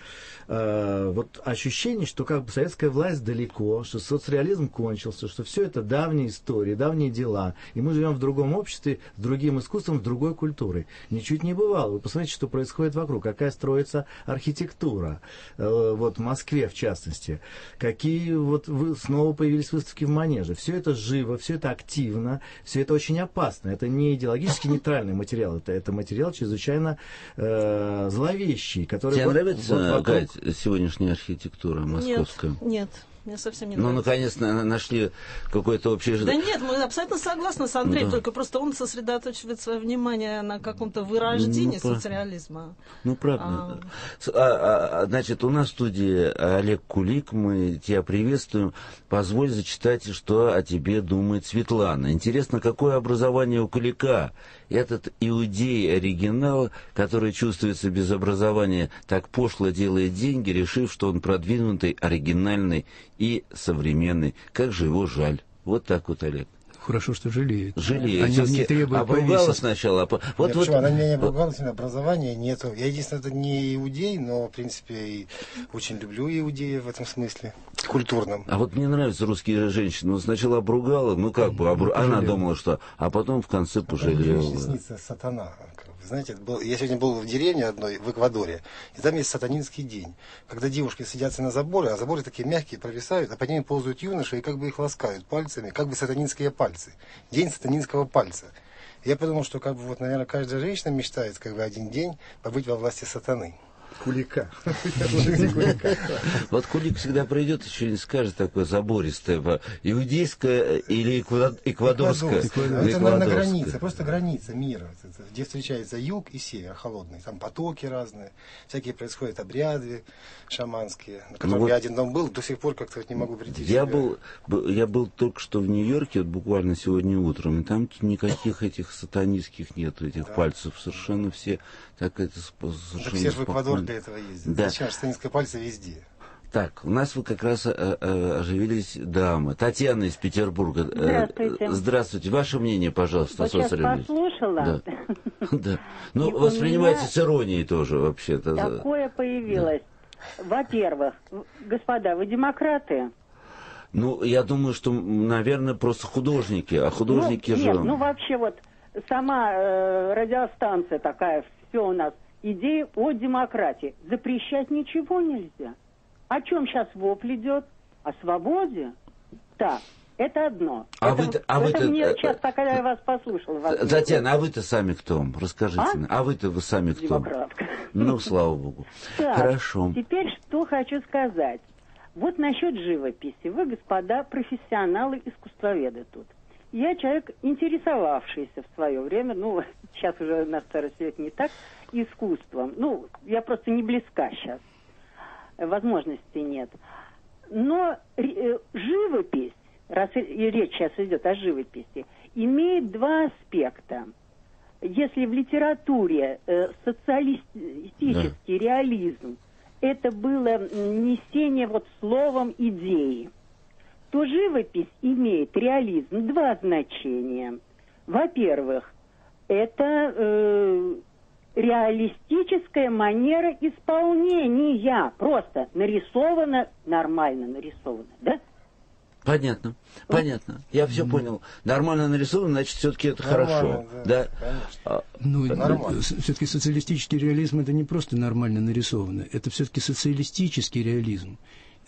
э, вот ощущении, что как бы советская власть далеко, что соцреализм кончился, что все это давние истории, давние дела, и мы живем в другом обществе, с другим искусством, с другой культурой. Ничуть не бывало. Вы посмотрите, что происходит вокруг, какая строится архитектура, э, вот в Москве в частности, какие вот вы, снова появились выставки в Манеже. Все это живо, все это активно, все это очень опасно. Это не идеологически нейтральный материал, это, это материал чрезвычайно э, зловещий, который... Тебе вот- нравится, вот вокруг- Кать, сегодняшняя архитектура московская? Нет, нет, мне совсем не Ну, нравится. наконец-то нашли какое-то общее... Да нет, мы абсолютно согласны с Андреем, Да. только просто он сосредоточивает свое внимание на каком-то вырождении Ну, социализма. Ну, правда. С- а, а, а, значит, у нас в студии Олег Кулик, мы тебя приветствуем. Позволь зачитать, что о тебе думает Светлана. Интересно, какое образование у Кулика? Этот иудей-оригинал, который чувствуется без образования, так пошло делает деньги, решив, что он продвинутый, оригинальный и современный. Как же его жаль. Вот так вот, Олег. Хорошо, что жалеет. Жалеет. Они Всё-таки не требуют обругала повесить. сначала, а по- вот, Нет, вот, почему? Она меня не обругала, сильно образования нету. Я единственное, это не иудей, но, в принципе, и очень люблю иудеев в этом смысле, культурном. А вот мне нравятся русские женщины. Ну, сначала обругала, ну как бы, обру- она пожалела. думала, что... А потом в конце пожалела. снится сатана. Знаете, был- я сегодня был в деревне одной, в Эквадоре, и там есть сатанинский день, когда девушки садятся на заборы, а заборы такие мягкие, провисают, а под ними ползают юноши и как бы их ласкают пальцами, как бы сатанинские пальцы. День сатанинского пальца. Я подумал, что, как бы, вот, наверное, каждая женщина мечтает, как бы, один день побыть во власти сатаны. Кулика. Вот Кулик всегда придет и что-нибудь скажет такое забористое, иудейское или эква- эквадорское. Это на, на Эквадорское. границе, просто граница мира, где встречается юг и север холодный. Там потоки разные, всякие происходят обряды шаманские, на которых Ну я один дом был, до сих пор как-то не могу прийти Я был, я был только что в Нью-Йорке, вот буквально сегодня утром, и там никаких этих сатанистских нету, этих пальцев. Совершенно все так это совершенно все же в Эквадор спокойно. для этого ездят. Да. Зачем же сатанинское пальцы везде? Так, у нас вы как раз э, э, оживились дамы. Татьяна из Петербурга. Э, Здравствуйте. Здравствуйте. Ваше мнение, пожалуйста, вот сейчас послушала. Да. да. Ну, И воспринимайте меня с иронией тоже, вообще-то. Такое появилось. Во-первых, господа, вы демократы? Ну, я думаю, что, наверное, просто художники, а художники ну, же... Нет, ну вообще вот сама э, радиостанция такая, все у нас, идея о демократии. Запрещать ничего нельзя. О чем сейчас вопль идет? О свободе? Так, это одно. А это, вы-то, а это вы-то, мне э, сейчас, пока я вас послушала. Вас Татьяна, а вы-то сами кто? Расскажите. А? А, вы-то вы сами кто? Демократка. Ну, слава богу. Так, Хорошо. Теперь что хочу сказать. Вот насчет живописи. Вы, господа, профессионалы, искусствоведы тут. Я человек, интересовавшийся в свое время, ну, сейчас уже на старости не так, искусством. Ну, я просто не близка сейчас. Возможностей нет. Но э, живопись, раз и речь сейчас идет о живописи, имеет два аспекта. Если в литературе э, социалистический да. реализм это было несение вот словом идеи, то живопись имеет реализм два значения. Во-первых, это э, реалистическая манера исполнения. Просто нарисовано, нормально нарисовано, да? Понятно, понятно. Я все понял. Нормально нарисовано, значит, все-таки это хорошо. Да, да? Ну, все-таки социалистический реализм это не просто нормально нарисовано, это все-таки социалистический реализм.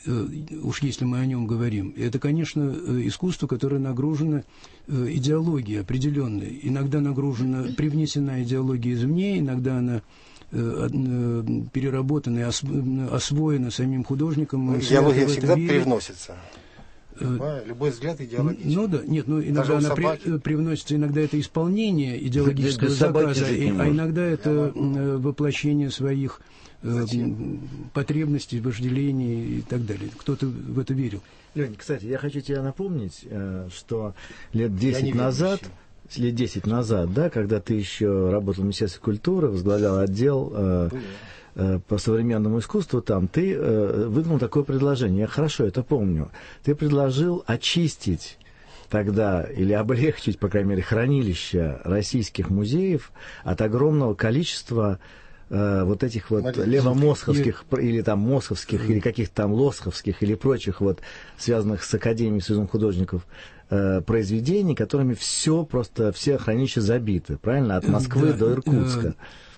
Уж если мы о нем говорим, это, конечно, искусство, которое нагружено идеологией определенной. Иногда нагружена, привнесена идеология извне, иногда она переработана и освоена самим художником. Идеология всегда привносится. Любой, любой взгляд идеологический. Ну да, нет, ну иногда она при, привносится, иногда это исполнение идеологического заказа, а иногда это воплощение своих Зачем? потребностей, вожделений и так далее. Кто-то в это верил. Лень, кстати, я хочу тебе напомнить, что лет 10 назад, лет 10 назад, да, когда ты еще работал в Министерстве культуры, возглавлял отдел э, э, по современному искусству там, ты э, выдвинул такое предложение. Я хорошо это помню. Ты предложил очистить тогда, или облегчить, по крайней мере, хранилища российских музеев от огромного количества э, вот этих вот левомосковских и... или там московских, mm. или каких-то там лосковских, или прочих вот связанных с Академией Союзом художников э, произведений, которыми все просто, все хранилища забиты, правильно? От Москвы да, до Иркутска.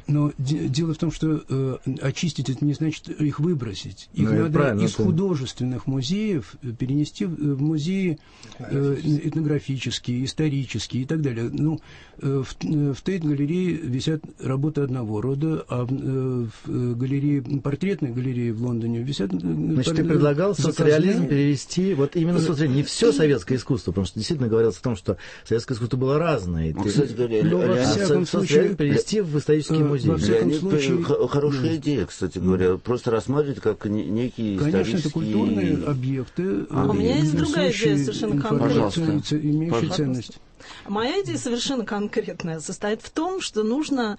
Но дело в том, что э, очистить это не значит их выбросить. Их ну, надо из это... художественных музеев перенести в музеи э, этнографические, исторические и так далее. Ну, э, в, в Тейт-галерее висят работы одного рода, а в, э, в галерее, портретной галерее в Лондоне висят... Значит, ты предлагал соцреализм перевести, вот именно соцреализм, не все советское искусство, потому что действительно говорилось о том, что советское искусство было разное. Ну, кстати говоря, ну, во всяком случае, перевести в исторический музей. Во всяком случае, хорошая идея, кстати говоря. Просто рассматривать как некие Конечно, это культурные объекты. А у меня есть другая идея совершенно конкретная. Имеющая ценность. Моя идея совершенно конкретная состоит в том, что нужно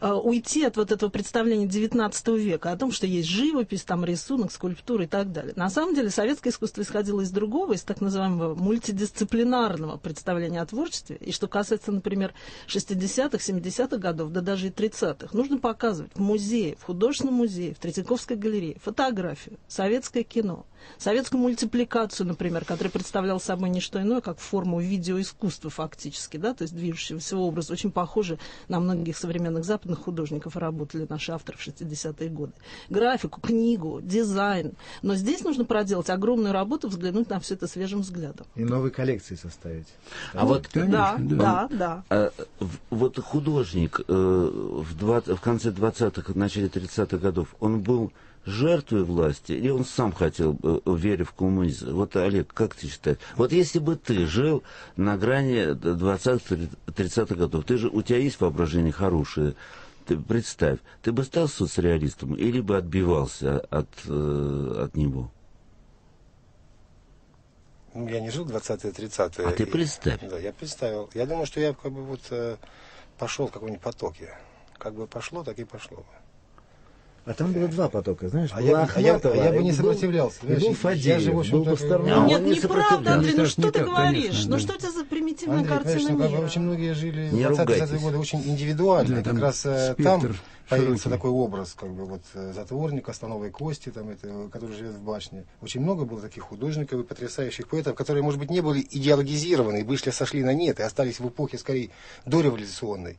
э, уйти от вот этого представления XIX века о том, что есть живопись, там рисунок, скульптура и так далее. На самом деле советское искусство исходило из другого, из так называемого мультидисциплинарного представления о творчестве. И что касается, например, 60-х, 70-х годов, да даже и 30-х, нужно показывать в музее, в художественном музее, в Третьяковской галерее фотографию, советское кино, советскую мультипликацию, например, которая представляла собой не что иное, как форму видеоискусства фактически, да, то есть движущегося образа, очень похожи на многих современных западных художников работали наши авторы в 60-е годы. Графику, книгу, дизайн. Но здесь нужно проделать огромную работу, взглянуть на все это свежим взглядом. И новые коллекции составить. А вот, конечно, да, да, да. А, вот художник э, в, 20, в конце 20-х, начале 30-х годов, он был жертвой власти, или он сам хотел, веря в коммунизм? Вот, Олег, как ты считаешь? Вот если бы ты жил на грани 20-30-х годов, ты же, у тебя есть воображение хорошее, ты представь, ты бы стал соцреалистом или бы отбивался от, э, от него? Я не жил 20-30-е. А ты представь. Да, я представил. Я думаю, что я как бы вот э, пошел в каком-нибудь потоке. Как бы пошло, так и пошло. А там было два потока, знаешь, а я, а я, а я бы не был, сопротивлялся. И был Фадеев, же, был Пастернак. Ну, нет, неправда, Андрей, ну что ты так, говоришь? конечно, ну да. что это за примитивная Андрей, картина конечно, мира? очень многие жили Не в 20-30-е ругайтесь. годы очень индивидуально. Да, как раз э, спектр там появился такой образ, как бы вот э, затворника, становой кости, там, это, который живет в башне. Очень много было таких художников и потрясающих поэтов, которые, может быть, не были идеологизированы, вышли, сошли на нет и остались в эпохе, скорее, дореволюционной.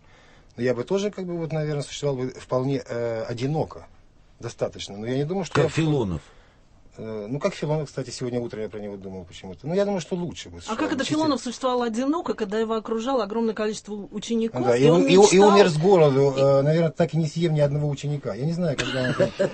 Но я бы тоже, как бы, вот, наверное, существовал бы вполне э, одиноко. Достаточно. Но я не думаю, что... Как я- Филонов. Э, Ну, как Филонов, кстати, сегодня утром я про него думал почему-то. Ну, я думаю, что лучше бы. А как это Филонов существовал одиноко, когда его окружало огромное количество учеников, Ну Да, и, и он, он и, и мечтал- умер с голоду, э, наверное, так и не съев ни одного ученика. Я не знаю, когда он...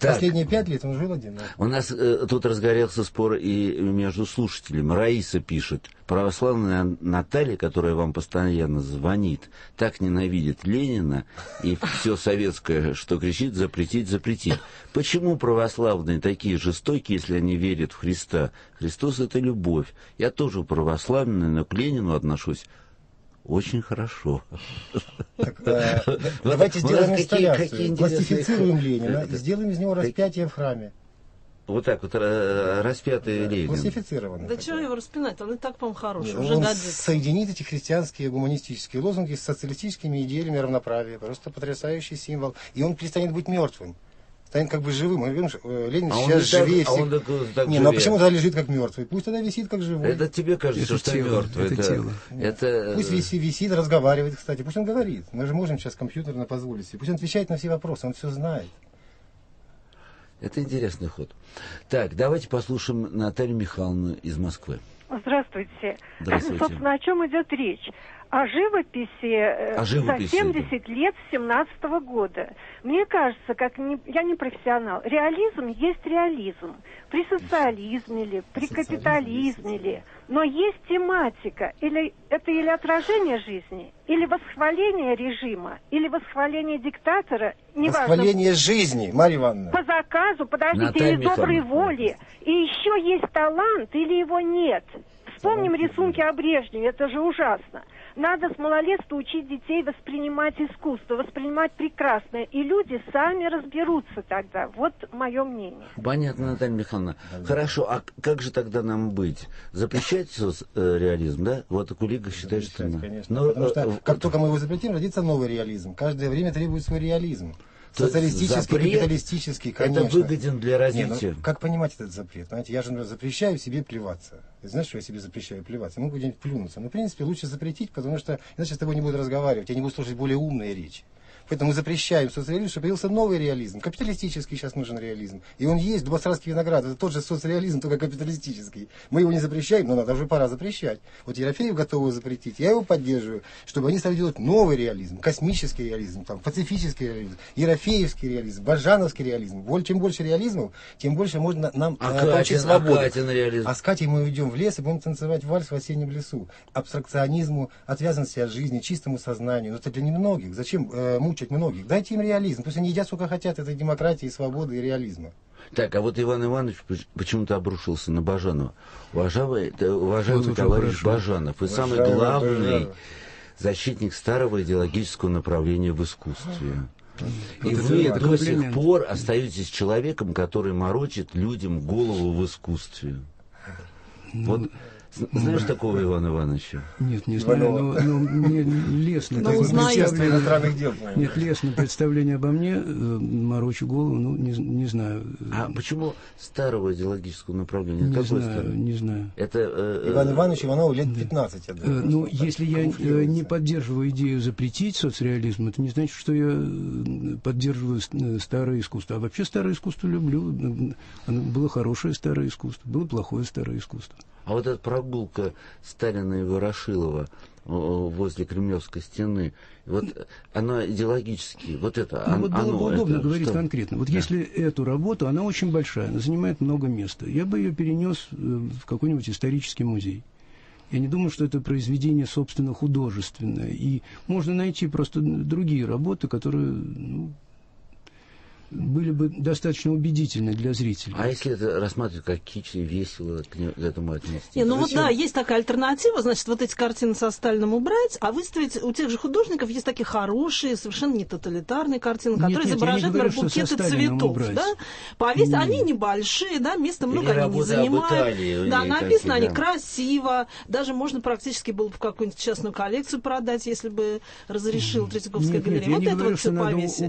Последние пять лет он жил один. У нас э, тут разгорелся спор и между слушателями. Раиса пишет, православная Наталья, которая вам постоянно звонит, так ненавидит Ленина и все советское, что кричит запретить, запретить. Почему православные такие жестокие, если они верят в Христа? Христос это любовь. Я тоже православный, но к Ленину отношусь очень хорошо. Э, Вот Давайте сделаем какие- инсталляцию. какие интересные Классифицируем Ленина и сделаем из него распятие в храме. Вот так вот э, распятый Ленин. Классифицированный. Да чего его распинать? Он и так, по-моему, хороший, Нет, уже он годится. соединит эти христианские гуманистические лозунги с социалистическими идеями равноправия. Просто потрясающий символ. И он перестанет быть мертвым. Станет как бы живым. Мы что, э, Ленин А он сейчас не так- живее а всех. он так- так Не, ну а живее. почему тогда лежит как мертвый? Пусть тогда висит как живой. Это тебе кажется, Это что тело, мертвый. это тело. это, э, Пусть висит, висит, разговаривает, кстати. Пусть он говорит. Мы же можем сейчас компьютерно позволить себе. Пусть он отвечает на все вопросы, он все знает. Это интересный ход. Так, давайте послушаем Наталью Михайловну из Москвы. Здравствуйте. Здравствуйте. Собственно, о чем идет речь? О живописи, э, О живописи, за 70 лет 17 года. Мне кажется, как не, я не профессионал, реализм есть реализм. При социализме ли, при капитализме ли. Но есть тематика. Или это или отражение жизни, или восхваление режима, или восхваление диктатора. Неважно, Восхваление жизни, Марья Ивановна. по заказу, подождите, Наталья или доброй воли. И еще есть талант или его нет. Вспомним рисунки о Брежневе, это же ужасно. Надо с малолетства учить детей воспринимать искусство, воспринимать прекрасное. И люди сами разберутся тогда. Вот мое мнение. Понятно, Наталья Михайловна. Хорошо, а как же тогда нам быть? Запрещать э, реализм, да? Вот Кулига считает, что... надо. Конечно. Но, Потому что э, как только мы его запретим, родится новый реализм. Каждое время требует свой реализм. Социалистический, запрет капиталистический, это конечно. выгоден для Не, ну, развития. как понимать этот запрет? Знаете, я же например, запрещаю себе плеваться. Знаешь, что я себе запрещаю плеваться? Я могу где-нибудь плюнуться. Но, в принципе, лучше запретить, потому что иначе с тобой не будут разговаривать, я не буду слушать более умные речи. Поэтому мы запрещаем соцреализм, чтобы появился новый реализм. Капиталистический сейчас нужен реализм. И он есть, Дубасарский виноград. Это тот же соцреализм, только капиталистический. Мы его не запрещаем, но надо уже пора запрещать. Вот Ерофеев готов его запретить. Я его поддерживаю, чтобы они стали делать новый реализм, космический реализм, там, пацифический реализм, Ерофеевский реализм, Бажановский реализм. Чем больше реализмов, тем больше можно нам А э, получить а свободу. Реализм? А с Катей мы уйдем в лес и будем танцевать вальс в осеннем лесу. Абстракционизму, отвязанности от жизни, чистому сознанию. Но это для немногих. Зачем э, мучать многих? Дайте им реализм. Пусть они едят сколько хотят этой демократии, свободы и реализма. Так, а вот Иван Иванович поч- почему-то обрушился на Бажанова. Уважаемый, э, уважаемый Вот товарищ хорошо. Бажанов, вы самый главный Бажанов. защитник старого идеологического направления в искусстве. Вот И это вы да, до сих пор остаетесь человеком, который морочит людям голову в искусстве. Вот з- знаешь такого Ивана Ивановича? Нет, не знаю, но, но мне лестно. Ну, узнаете. представление. иностранных дел, наверное. Нет, лестно представление обо мне, э, морочу голову, ну, не, не знаю. А почему старого идеологического направления? Не Какое знаю, старое? не знаю. Это э, э, Иван Иванович Иванову лет 15, я Э, думаю. Ну, если я не поддерживаю идею запретить соцреализм, это не значит, что я поддерживаю старое искусство. А вообще старое искусство люблю. Было хорошее старое искусство, было плохое старое искусство. А вот эта прогулка Сталина и Ворошилова о, возле Кремлевской стены, вот она идеологически, вот это, Ну, вот было оно, бы удобно это говорить что? конкретно. Вот Да. если эту работу, она очень большая, она занимает много места, я бы ее перенес э, в какой-нибудь исторический музей. Я не думаю, что это произведение, собственно, художественное. И можно найти просто другие работы, которые ну, э, были бы достаточно убедительны для зрителей. А если это рассматривать как кич и весело к, к этому отнести? Не, ну вот да, есть такая альтернатива, значит, вот эти картины со Сталином убрать, а выставить у тех же художников есть такие хорошие, совершенно не тоталитарные картины, которые нет, изображают, говорю, например, букеты цветов, убрать. да? Повесить, они небольшие, да, места много Или они не занимают. Италии, да, написано они да. красиво, даже можно практически было бы в какую-нибудь частную коллекцию продать, если бы разрешил Третьяковская Нет, галерея. нет, вот не это говорю, вот что все повесить.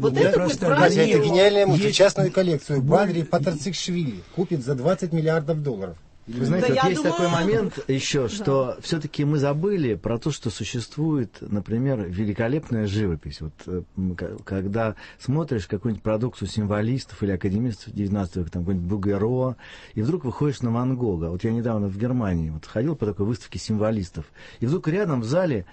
Вот это вот говорю, Кстати, это гениальная мысль. Есть- Частную коллекцию Бадри Патарцикшвили купит за 20 миллиардов долларов. Вы знаете, Да вот есть думаю- такой момент еще, Да. что все-таки мы забыли про то, что существует, например, великолепная живопись. Вот э, когда смотришь какую-нибудь продукцию символистов или академистов 19 века, там какой-нибудь Бугеро, и вдруг выходишь на Ван Гога. Вот я недавно в Германии вот ходил по такой выставке символистов, и вдруг рядом в зале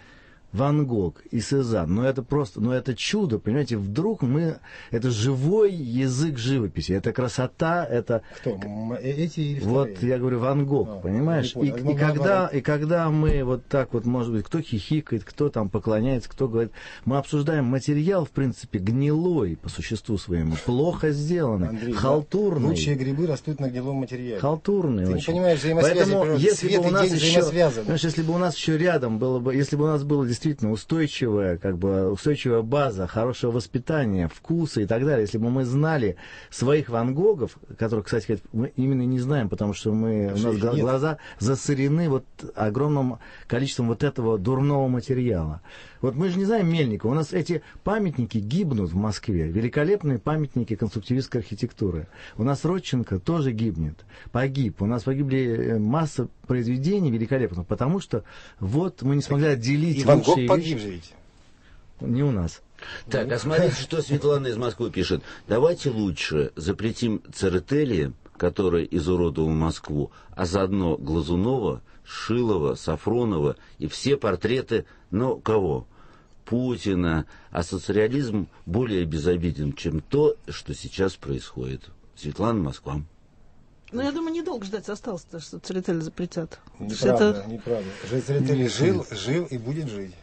Ван Гог и Сезанн. Ну, это просто, ну, это чудо, понимаете, вдруг мы, это живой язык живописи, это красота, это... Кто? Э, Эти или Вот вторые? я говорю, Ван Гог, А, понимаешь? не И, понял. и Ну, когда, и когда мы вот так вот, может быть, кто хихикает, кто там поклоняется, кто говорит, мы обсуждаем материал, в принципе, гнилой по существу своему, плохо сделанный, Андрей, да, халтурный. Лучшие грибы растут на гнилом материале. Халтурный Ты не очень. понимаешь взаимосвязи, Поэтому, если бы у нас еще, знаешь, если бы у нас еще рядом было бы, если бы у нас было действительно устойчивая, как бы, устойчивая база, хорошего воспитания, вкуса и так далее, если бы мы знали своих Ван Гогов, которых, кстати мы именно не знаем, потому что мы, у нас нет. глаза засорены вот огромным количеством вот этого дурного материала. Вот мы же не знаем Мельникова. У нас эти памятники гибнут в Москве. Великолепные памятники конструктивистской архитектуры. У нас Родченко тоже гибнет. Погиб. У нас погибли э, масса произведений великолепных, потому что вот мы не смогли отделить И Ван Гог погиб же ведь. Не у нас. Так, а смотрите, что Светлана из Москвы пишет. Давайте лучше запретим Церетели, который изуродовал Москву, а заодно Глазунова, Шилова, Сафронова и все портреты, ну, кого? Путина. А соцреализм более безобиден, чем то, что сейчас происходит. Светлана, Москва. Ну, я думаю, недолго ждать осталось, то, что Церетели запретят. Неправда, Это- неправда. Житель жил, жил и будет жить.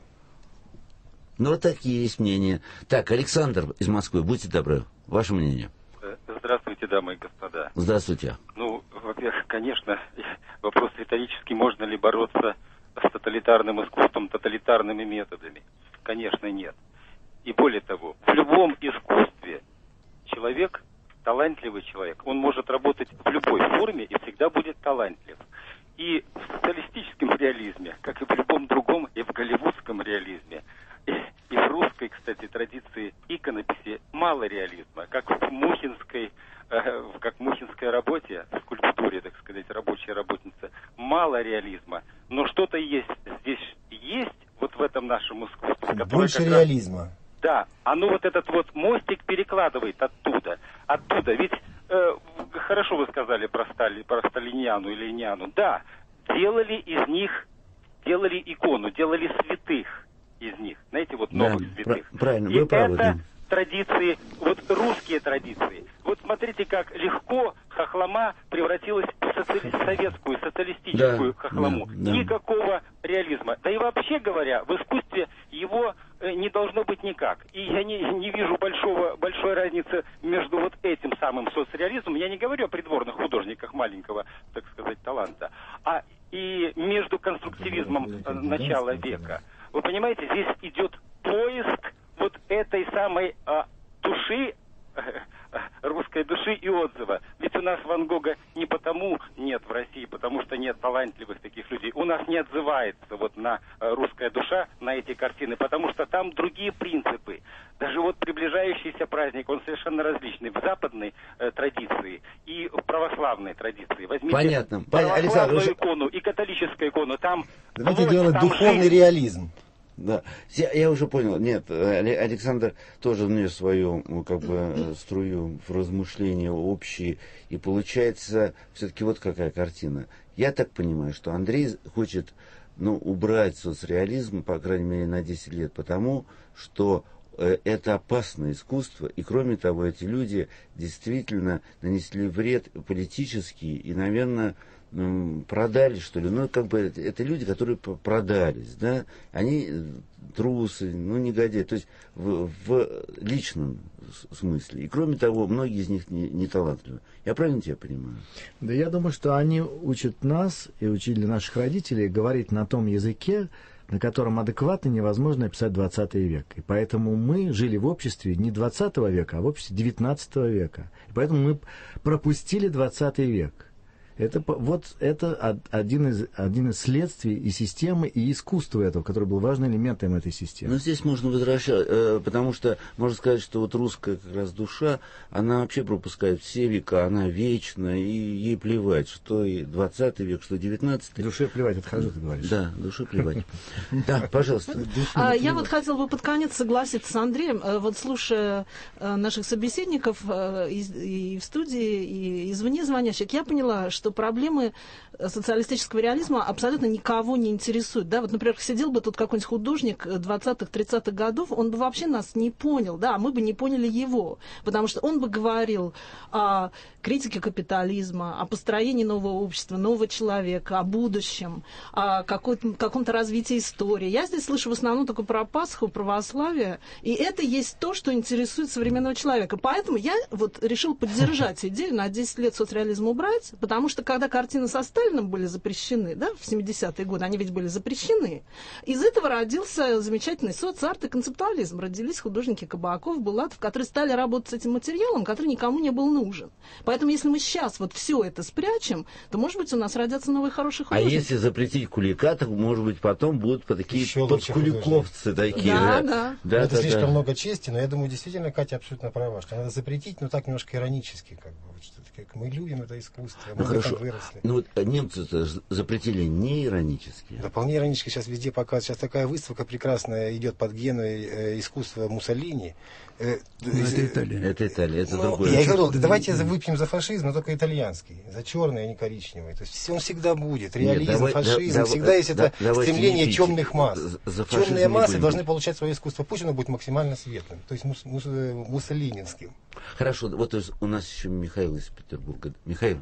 Ну, вот такие есть мнения. Так, Александр из Москвы, будьте добры. Ваше мнение. Э, Здравствуйте, дамы и господа. Здравствуйте. Ну, во-первых, конечно, вопрос риторический, можно ли бороться с тоталитарным искусством тоталитарными методами. Конечно, нет. И более того, в любом искусстве человек, талантливый человек, он может работать в любой форме и всегда будет талантлив. И в социалистическом реализме, как и в любом другом, и в голливудском реализме, и, и в русской, кстати, традиции иконописи мало реализма, как в Мухинской, э, как в Мухинской работе, в скульптуре, так сказать, рабочая работница, мало реализма, но что-то есть здесь есть вот в этом нашем искусстве, Больше как раз- реализма. Да, оно вот этот вот мостик перекладывает оттуда, оттуда. Ведь э, хорошо вы сказали про, Стали, про Сталиняну или Ляниану. Да, делали из них, делали икону, делали святых из них. Знаете, вот Да, новых пра- святых. правильно, И вы правы, это да. традиции, вот русские традиции. Вот смотрите, как легко хохлома превратилась в соци- советскую, социалистическую Да, хохлому. да, да. Никакого реализма. Да и вообще говоря, в искусстве его не должно быть никак. И я не, не вижу большого, большой разницы между вот этим самым соцреализмом, я не говорю о придворных художниках маленького, так сказать, таланта, а и между конструктивизмом э, начала века. Вы понимаете, здесь идет поиск вот этой самой а, души, русской души и отзыва. Ведь у нас Ван Гога не потому нет в России, потому что нет талантливых таких людей. У нас не отзывается вот на э, русская душа, на эти картины, потому что там другие принципы. Даже вот приближающийся праздник, он совершенно различный в западной э, традиции и в православной традиции. Возьмите Понятно. Александр, православную же- икону и католическую икону. Там Давайте плоть, делать там духовный жизнь. реализм. Да, я, я уже понял. Нет, э, Але- Александр тоже внес свою ну, как бы э, струю в размышления общие. И получается все-таки вот какая картина. Я так понимаю, что Андрей хочет ну, убрать соцреализм, по крайней мере, на 10 лет, потому что э, это опасное искусство, и кроме того, эти люди действительно нанесли вред политический и, наверное, продали, что ли. Ну, как бы это, люди, которые продались, да. Они э, трусы, ну, негодяи. То есть в, в личном смысле. И кроме того, многие из них не, не талантливы. Я правильно тебя понимаю? Да я думаю, что они учат нас и учили наших родителей говорить на том языке, на котором адекватно невозможно описать 20 век. И поэтому мы жили в обществе не 20 века, а в обществе 19 века. И поэтому мы пропустили 20 век. Это, вот это один из, один из следствий и системы, и искусства этого, который был важным элементом этой системы. Но здесь можно возвращать, э, потому что можно сказать, что вот русская как раз душа, она вообще пропускает все века, она вечна, и ей плевать, что и 20 век, что 19 Душе плевать, отхожу, ты говоришь. Да, душе плевать. Да, пожалуйста. А, я вот хотела бы под конец согласиться с Андреем. Э, вот слушая э, наших собеседников и в студии, и извне звонящих, я поняла, что что проблемы социалистического реализма абсолютно никого не интересуют. Да? Вот, например, сидел бы тут какой-нибудь художник 20-х, 30-х годов, он бы вообще нас не понял, да, мы бы не поняли его, потому что он бы говорил о критике капитализма, о построении нового общества, нового человека, о будущем, о каком-то развитии истории. Я здесь слышу в основном только про Пасху, православие, и это есть то, что интересует современного человека. Поэтому я вот решил поддержать идею на 10 лет соцреализм убрать, потому что когда картины со Сталином были запрещены, да, в 70-е годы, они ведь были запрещены, из этого родился замечательный соцарт и концептуализм. Родились художники Кабаков, Булатов, которые стали работать с этим материалом, который никому не был нужен. Поэтому если мы сейчас вот все это спрячем, то, может быть, у нас родятся новые хорошие а художники. А если запретить кулика, то, может быть, потом будут по такие подкуликовцы такие. Да, да. да. это да, слишком да. много чести, но я думаю, действительно, Катя абсолютно права, что надо запретить, но так немножко иронически, как бы, вот, что как мы любим это искусство, ну, хорошо. выросли. Ну вот немцы запретили не иронически. Да вполне иронически сейчас везде показывают. Сейчас такая выставка прекрасная идет под геной э, искусства Муссолини. Э, ну, это Италия. Это Италия, это но, другое. Я говорю, давайте выпьем за фашизм, но только итальянский. За черный, а не коричневый. То есть он всегда будет. Реализм, Нет, давай, фашизм. Да, всегда да, есть да, это стремление темных масс. За Темные массы должны получать свое искусство. Пусть оно будет максимально светлым. То есть мус, мус, муссолининским. Хорошо, вот то есть у нас еще Михаил из Петербурга. Михаил.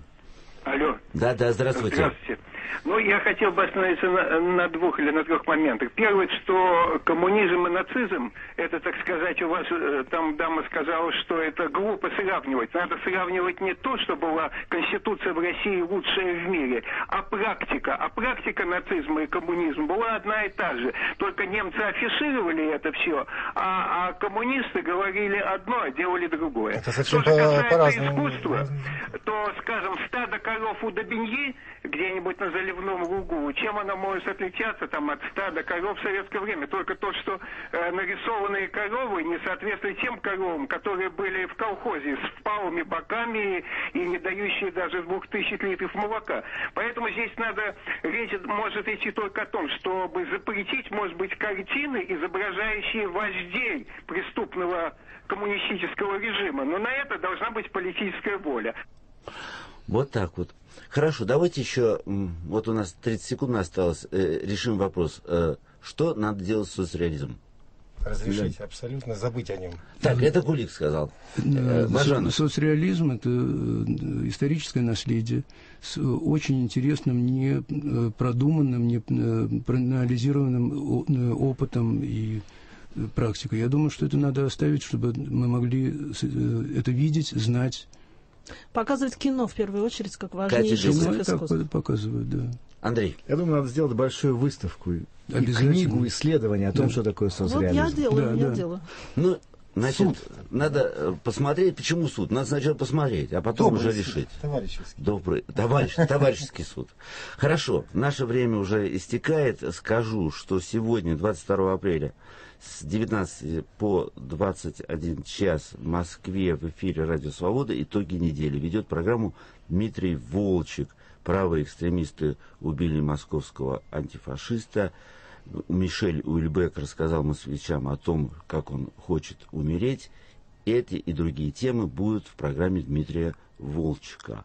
Да, да, здравствуйте. Здравствуйте. Ну, я хотел бы остановиться на, на двух или на трех моментах. Первое, что коммунизм и нацизм, это, так сказать, у вас э, там дама сказала, что это глупо сравнивать. Надо сравнивать не то, что была Конституция в России лучшая в мире, а практика. А практика нацизма и коммунизма была одна и та же. Только немцы афишировали это все, а, а коммунисты говорили одно, а делали другое. Это совсем что же касается искусства, то, скажем, стадо коров у Добиньи где-нибудь на заливном лугу, чем она может отличаться там от стада коров в советское время? Только то, что э, нарисованные коровы не соответствуют тем коровам, которые были в колхозе с впалыми боками и не дающие даже двух тысяч литров молока. Поэтому здесь надо, речь может идти только о том, чтобы запретить, может быть, картины, изображающие вождей преступного коммунистического режима. Но на это должна быть политическая воля. Вот так вот. Хорошо, давайте еще, вот у нас 30 секунд осталось, э, решим вопрос. Э, что надо делать с соцреализмом? Разрешить, да. абсолютно забыть о нем. Так, это Кулик сказал. Э, Со соцреализм – это историческое наследие с очень интересным, не продуманным, не проанализированным опытом и практикой. Я думаю, что это надо оставить, чтобы мы могли это видеть, знать, Показывать кино в первую очередь как важнейший кино так показывают, да. Андрей. Я думаю, надо сделать большую выставку и книгу исследования о том, да. что такое соцреализм. Вот я делаю, да, я да. делаю. Ну, Значит, суд. надо э, посмотреть, почему суд. Надо сначала посмотреть, а потом Добрый уже суд. решить. Товарищеский. Добрый, товарищ, товарищеский суд. Хорошо, наше время уже истекает. Скажу, что сегодня, 22 апреля, с 19 по 21 час в Москве в эфире Радио Свобода «Итоги недели». Ведет программу Дмитрий Волчек. Правые экстремисты убили московского антифашиста. Мишель Уильбек рассказал москвичам о том, как он хочет умереть. Эти и другие темы будут в программе Дмитрия Волчка.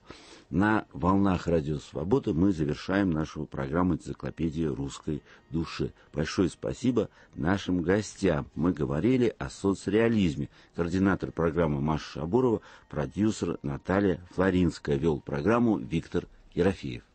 На волнах Радио Свободы мы завершаем нашу программу «Энциклопедия русской души». Большое спасибо нашим гостям. Мы говорили о соцреализме. Координатор программы Маша Шабурова, продюсер Наталья Флоринская. Вел программу Виктор Ерофеев.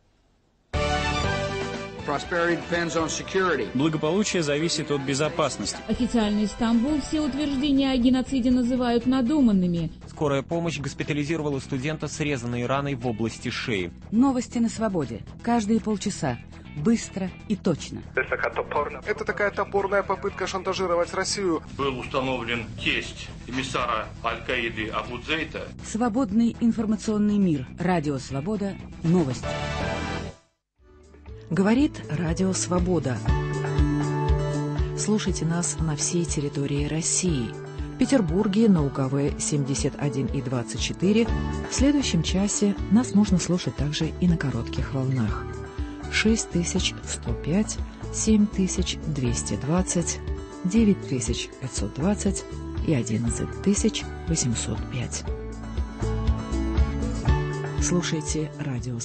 Благополучие зависит от безопасности. Официальный Стамбул все утверждения о геноциде называют надуманными. Скорая помощь госпитализировала студента с резаной раной в области шеи. Новости на свободе. Каждые полчаса. Быстро и точно. Это такая топорная попытка шантажировать Россию. Был установлен тесть эмиссара Аль-Каиды Абудзейта. Свободный информационный мир. Радио «Свобода». Новости. Говорит Радио «Свобода». Слушайте нас на всей территории России. В Петербурге на УКВ 71 и 24. В следующем часе нас можно слушать также и на коротких волнах. 6105, 7220, 9520 и 11805. Слушайте радио